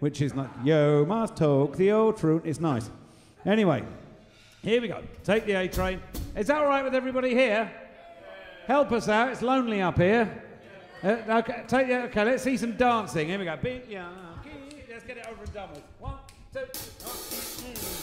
which is like, Yo must toke the O Troon. It's nice. Anyway, here we go. Take the A train. Is that all right with everybody here? Help us out. It's lonely up here. Uh, okay, take the, okay, let's see some dancing. Here we go. Let's get it over and done with. One, two, one.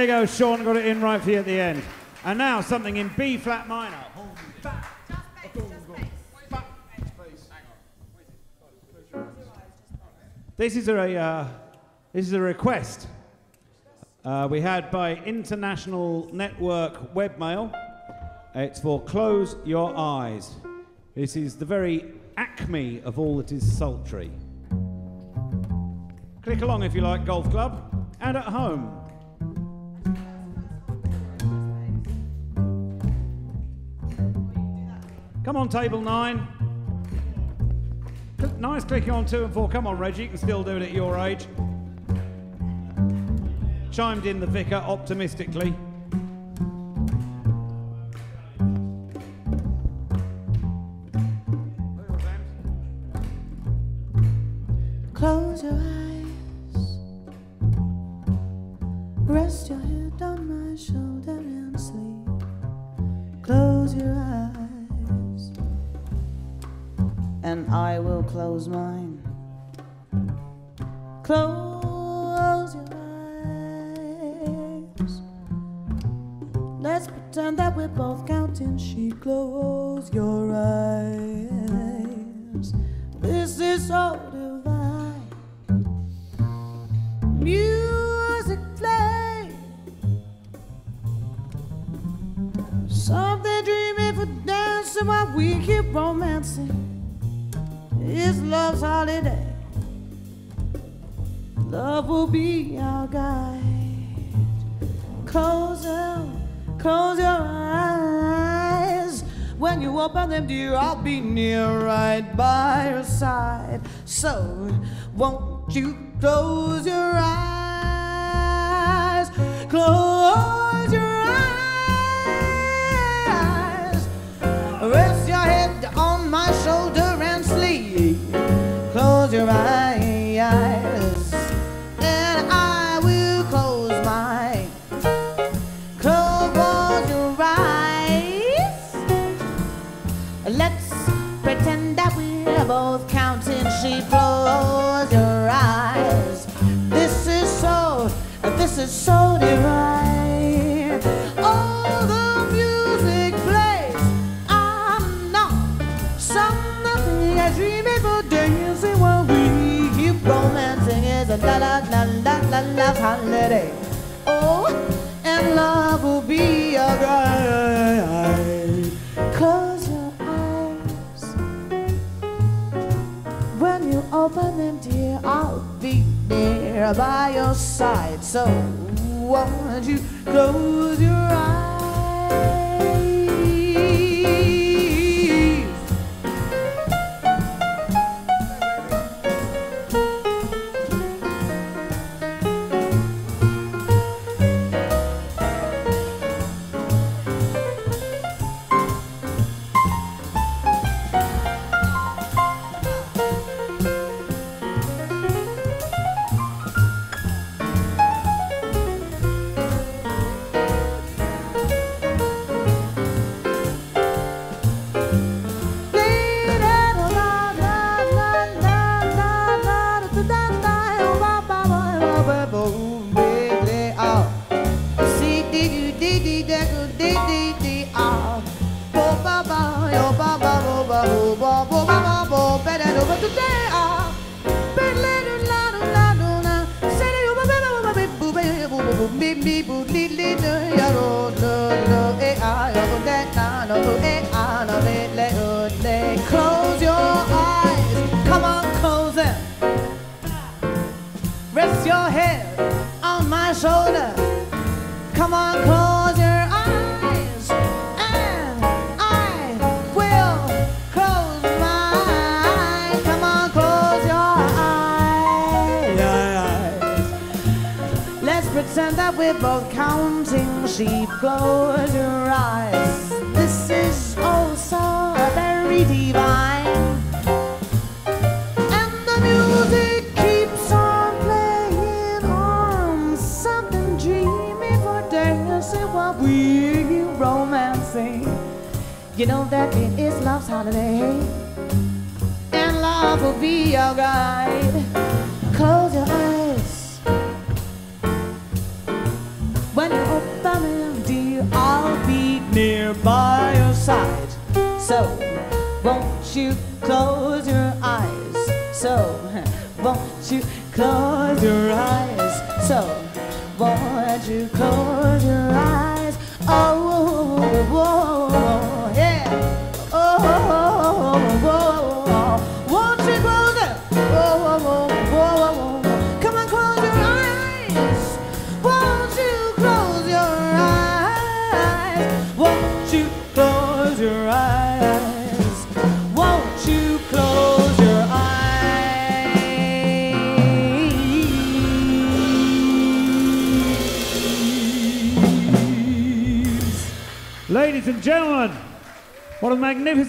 There you go, Sean got it in right for you at the end. And now something in B flat minor. This is a uh, this is a request uh, we had by International Network Webmail. It's for Close Your Eyes. This is the very acme of all that is sultry. Click along if you like Golf Club and at home. Come on, table nine. Nice clicking on two and four. Come on, Reggie, you can still do it at your age. Chimed in the vicar optimistically. Close your eyes. Rest your And I will close mine. Close your eyes. Let's pretend that we're both counting sheep. Close your eyes. This is so divine. Music play. Something dreamy for dancing while we keep romancing. It's love's holiday. Love will be our guide. Close them, close your eyes. When you open them, dear, I'll be near right by your side. So, won't you close your eyes? Close your eyes. Rest your head on my shoulder your eyes. And I will close mine. Close your eyes. Let's pretend that we're both counting sheep. Close your eyes. This is so, this is so divine. La la la la la la holiday. Oh, and love will be a guide. Close your eyes. When you open them, dear, I'll be there by your side. So won't you close your eyes? We're both counting sheep. Close your eyes. This is also so very divine. And the music keeps on playing on something dreamy for dancing while we're romancing. You know that it is love's holiday, and love will be your guide.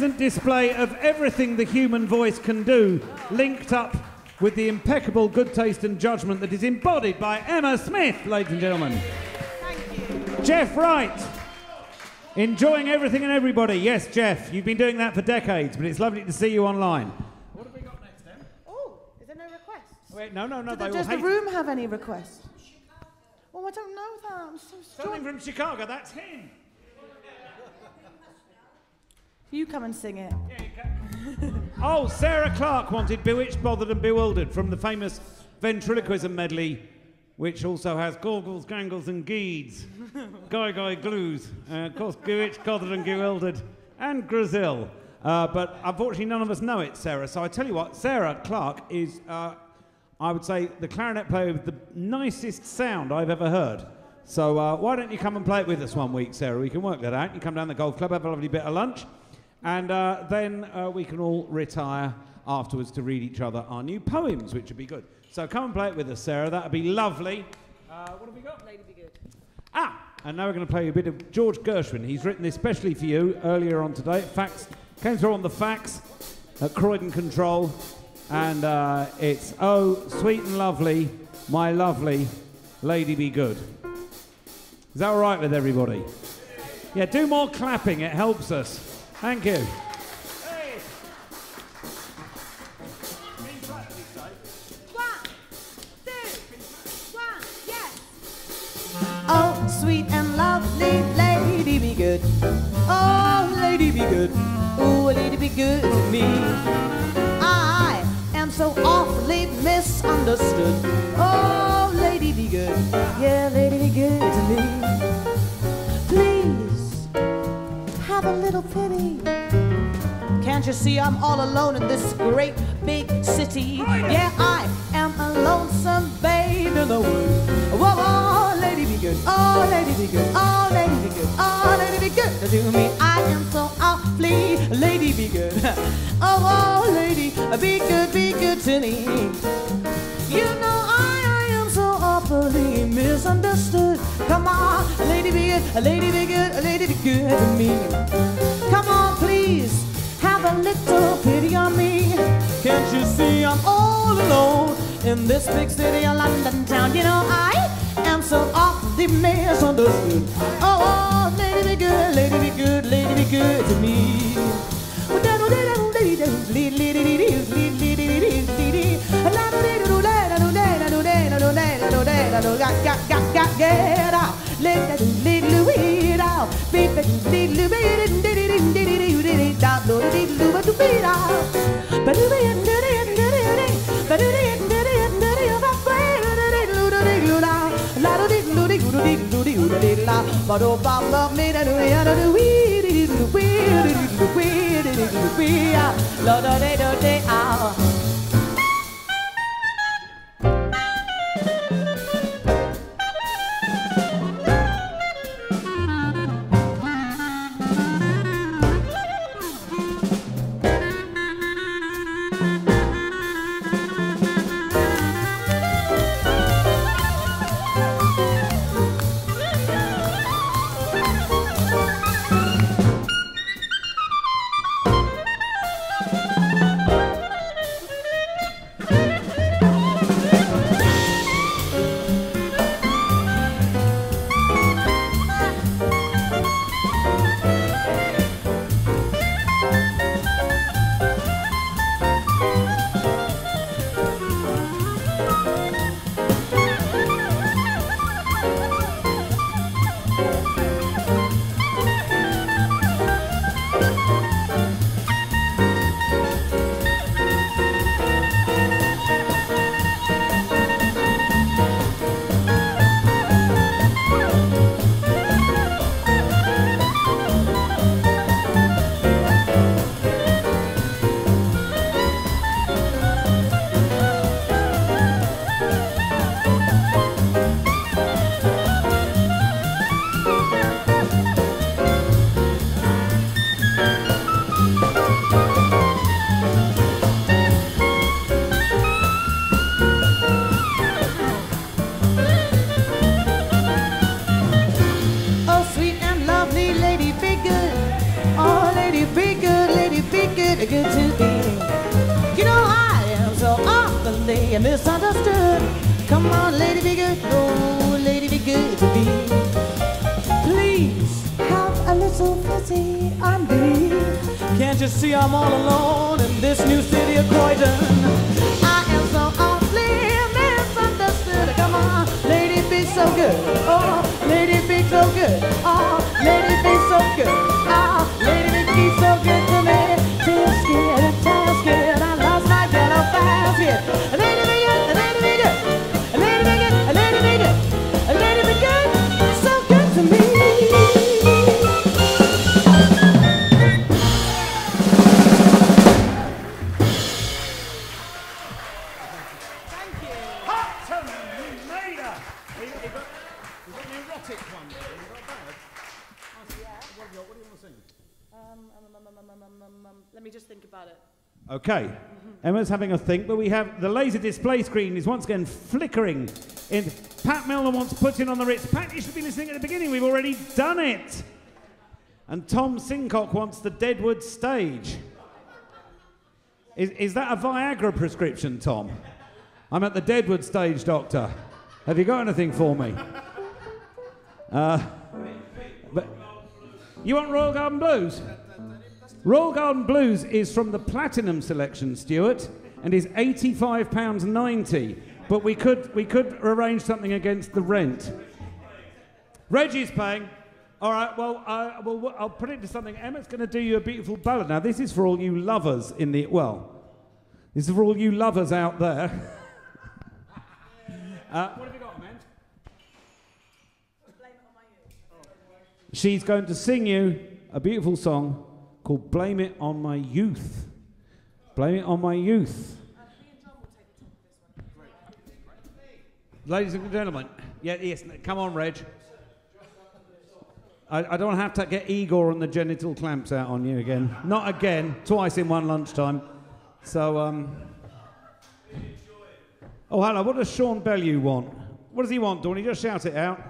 Magnificent display of everything the human voice can do, linked up with the impeccable good taste and judgment that is embodied by Emma Smith, ladies and gentlemen. Thank you. Jeff Wright, enjoying everything and everybody. Yes, Jeff, you've been doing that for decades, but it's lovely to see you online. What have we got next, Em? Oh, is there no requests? Wait, no, no, no, Does they the, all does the hate room have any requests? Oh, I don't know that. I'm so Something sorry. from Chicago, that's him. You come and sing it. Oh, Sarah Clark wanted Bewitched, Bothered and Bewildered from the famous ventriloquism medley, which also has Gorgles, Gangles and Geeds, Guy Guy Glues, uh, of course Bewitched, Bothered and Bewildered, and Grazil. Uh, but unfortunately, none of us know it, Sarah. So I tell you what, Sarah Clark is, uh, I would say, the clarinet player with the nicest sound I've ever heard. So uh, why don't you come and play it with us one week, Sarah? We can work that out. You come down the golf club, have a lovely bit of lunch, and uh, then uh, we can all retire afterwards to read each other our new poems, which would be good. So come and play it with us, Sarah. That would be lovely. Uh, what have we got? Lady be good. Ah, and now we're going to play a bit of George Gershwin. He's written this especially for you earlier on today. Fax came through on the fax at Croydon Control, and uh, it's oh sweet and lovely, my lovely lady be good. Is that all right with everybody? Yeah, do more clapping. It helps us. Thank you. Oh, sweet and lovely lady, be good. Oh, lady, be good. Oh, lady, be good to me. I am so awfully misunderstood. Oh, Can't you see I'm all alone in this great big city? Yeah, I am a lonesome babe in the woods. Whoa, oh, lady be good. Oh, lady be good. Oh, lady be good. Oh, lady be good to me. I am so awfully lady be good. Oh, oh, lady, be good, be good to me. You know I, I am so awfully misunderstood. Come on, lady be good, lady be good, lady be good to me. Come on, have a little pity on me. Can't you see I'm all alone in this big city of London town? You know I am so awfully misunderstood. Oh, oh, lady be good, lady be good, lady be good to me. Get out, little diddy, da, da, la, la, da, da, diddy, awfully misunderstood. Come on, lady, be good. Oh, lady, be good to be. Please have a little pity on me. Can't you see I'm all alone in this new city of Croydon? I am so awfully misunderstood. Come on, lady, be so good. Oh, lady, be so good. Oh, lady, be so good. Oh, You, you got, the erotic one. You got that? What, do you want to sing? Let me just think about it. Okay. Emma's having a think, but we have the laser display screen is once again flickering. In Pat Milner wants putting on the Ritz. Pat, you should be listening at the beginning. We've already done it. And Tom Sincock wants the Deadwood stage. Is, is that a Viagra prescription, Tom? I'm at the Deadwood stage, doctor. Have you got anything for me? Uh, but you want Royal Garden Blues? Royal Garden Blues is from the Platinum selection, Stuart, and is £85.90. But we could, we could arrange something against the rent. Reggie's paying. All right, well, uh, well, I'll put it to something. Emma's going to do you a beautiful ballad. Now, this is for all you lovers in the, well, this is for all you lovers out there. uh, what have you got, man? She's going to sing you a beautiful song called Blame It on My Youth. Blame It on My Youth. Ladies and gentlemen, yeah, yes, come on, Reg. I, I don't have to get Igor and the genital clamps out on you again. Not again, twice in one lunchtime. So, um. Oh, hello, what does Sean Bellew want? What does he want, Dawn? Just shout it out.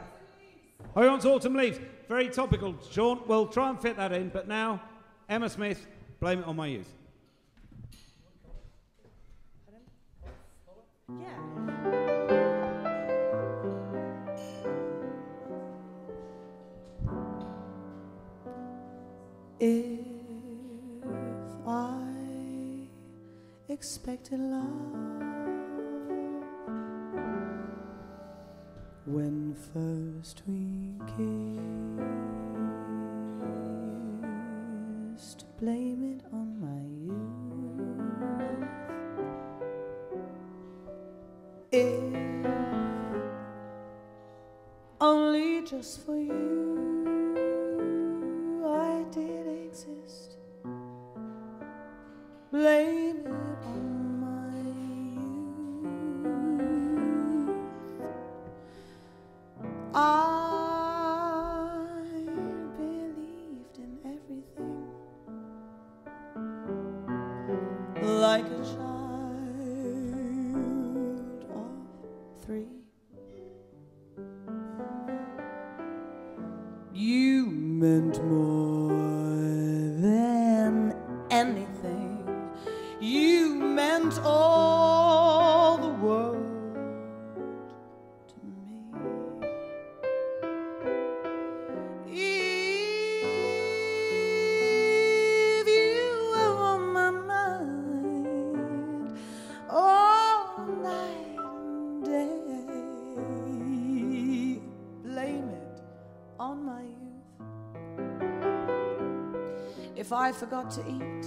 Oh, he wants autumn leaves. Very topical, Sean. We'll try and fit that in, but now, Emma Smith, blame it on my youth. Yeah. If I expected love when first we kissed, blame it on my youth. If only just for you I did exist. Blame it on I believed in everything like a child of three. You meant more I forgot to eat,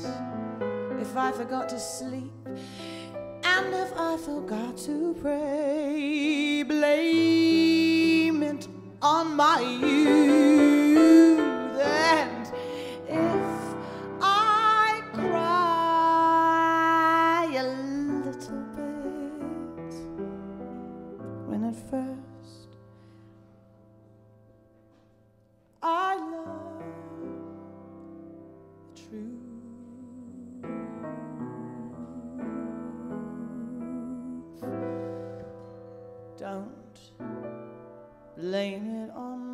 if I forgot to sleep, and if I forgot to pray, blame it on my youth. Don't blame it on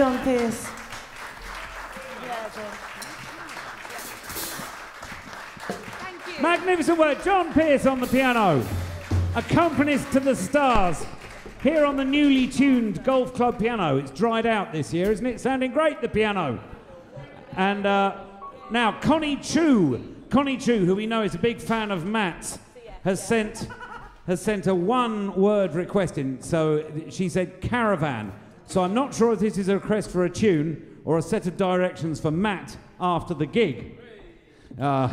John Pierce. Magnificent work. John Pierce on the piano. Accompanist to the stars. Here on the newly tuned Golf Club piano. It's dried out this year, isn't it? Sounding great, the piano. And uh, now, Connie Chu. Connie Chu, who we know is a big fan of Matt, has sent, has sent a one word request in. So she said caravan. So I'm not sure if this is a request for a tune or a set of directions for Matt after the gig. Uh,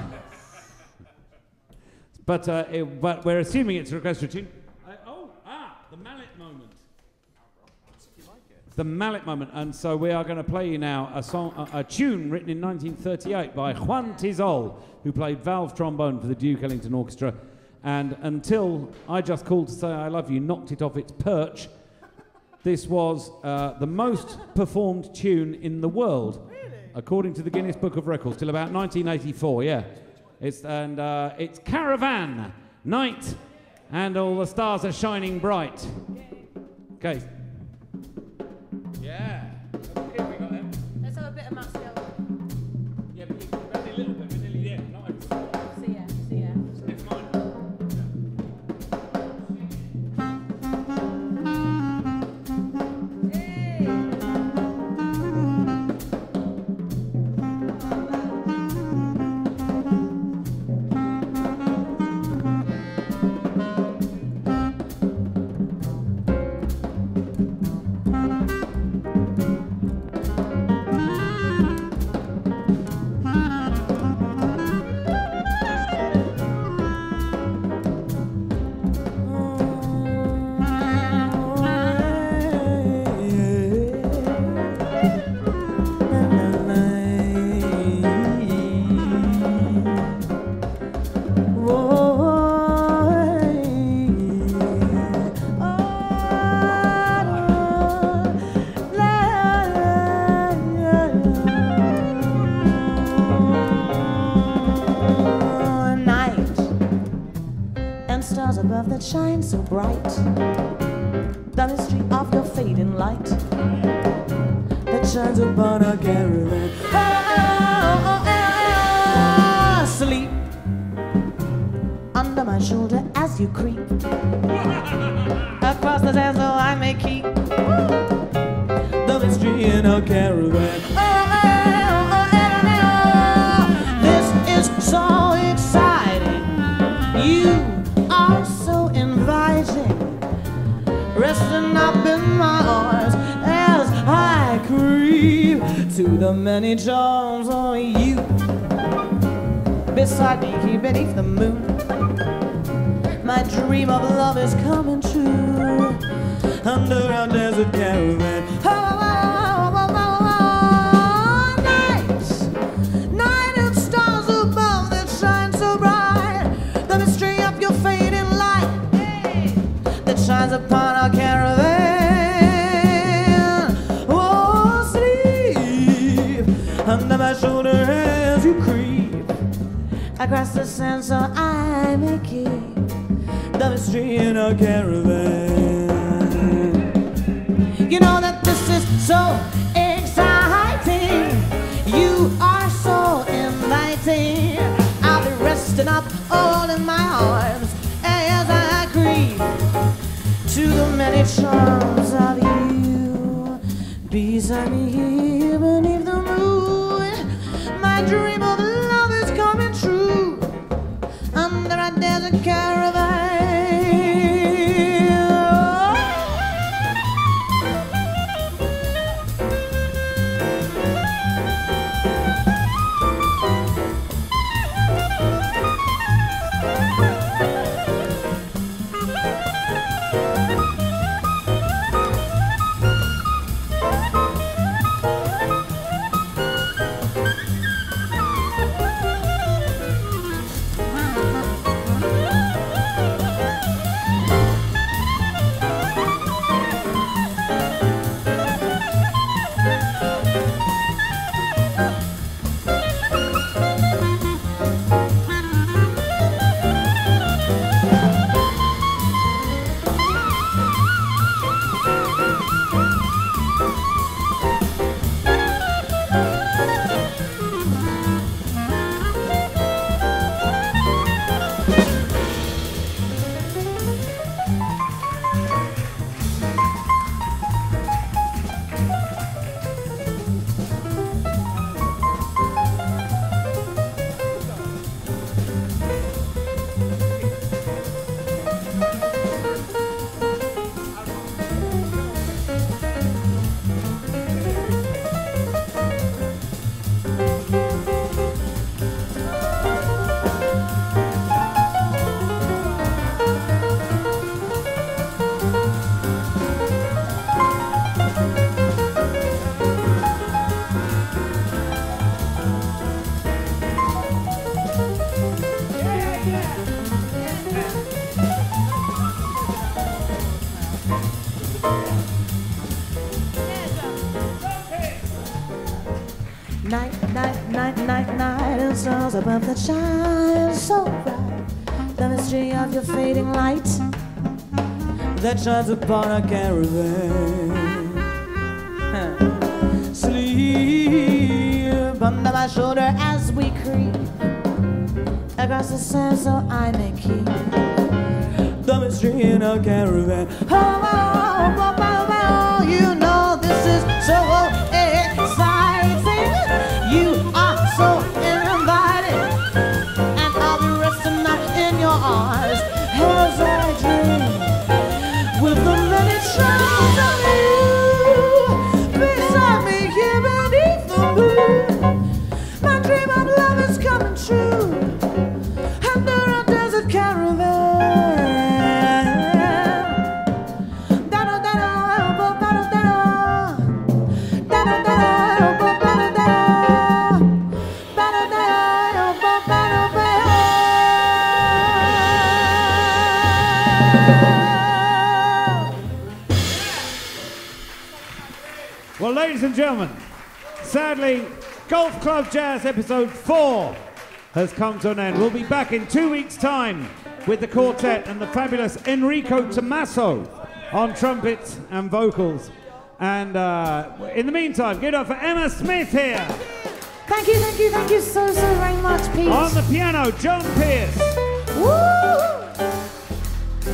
but, uh, it- but we're assuming it's a request for a tune. Uh, oh, ah, the mallet moment. The mallet moment, and so we are going to play you now a song, a, a tune written in 1938 by Juan Tizol, who played valve trombone for the Duke Ellington Orchestra, and until I just called to say I love you, knocked it off its perch. This was uh, the most performed tune in the world, according to the Guinness Book of Records, till about 1984. Yeah, it's and uh, it's Caravan Night, and all the stars are shining bright. Okay. Yeah. That shine so bright. Down the mystery of your fading light that shines upon Me, here beneath the moon, above that shine so bright. The mystery of your fading light that shines upon a caravan. Sleep under my shoulder as we creep across the sand so I may keep the mystery in a caravan. Gentlemen, sadly, Golf Club Jazz episode four has come to an end. We'll be back in two weeks' time with the quartet and the fabulous Enrico Tomasso on trumpets and vocals. And uh, in the meantime, give it up for Emma Smith here. Thank you, thank you, thank you so, so very much, Pete. On the piano, John Pearce. Woo!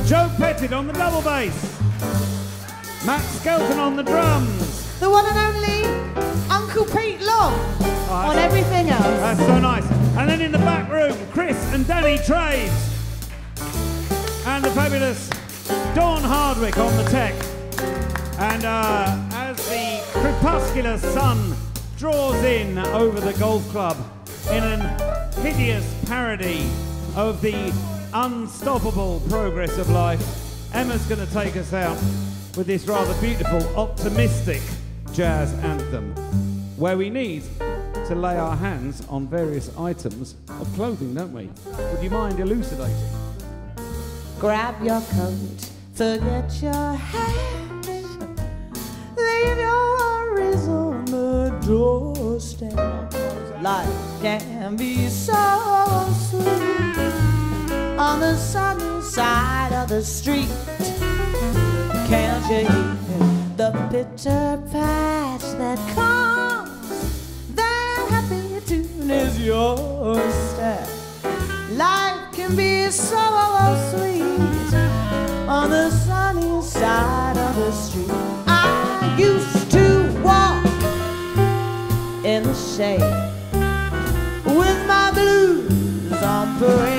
Joe Pettit on the double bass. Matt Skelton on the drums. The one and only Uncle Pete Long Oh, on everything else. That's so nice. And then in the back room, Chris and Danny Trades. And the fabulous Dawn Hardwick on the tech. And uh, as the crepuscular sun draws in over the golf club in an hideous parody of the unstoppable progress of life, Emma's going to take us out with this rather beautiful, optimistic jazz anthem, where we need to lay our hands on various items of clothing, don't we? Would you mind elucidating? Grab your coat, forget your hat, leave your worries on the doorstep. Life can be so sweet on the sunny side of the street. Can't you hear? the picture patch that comes. That happy tune is your step. Life can be so oh, oh, sweet on the sunny side of the street. I used to walk in the shade with my blues on parade.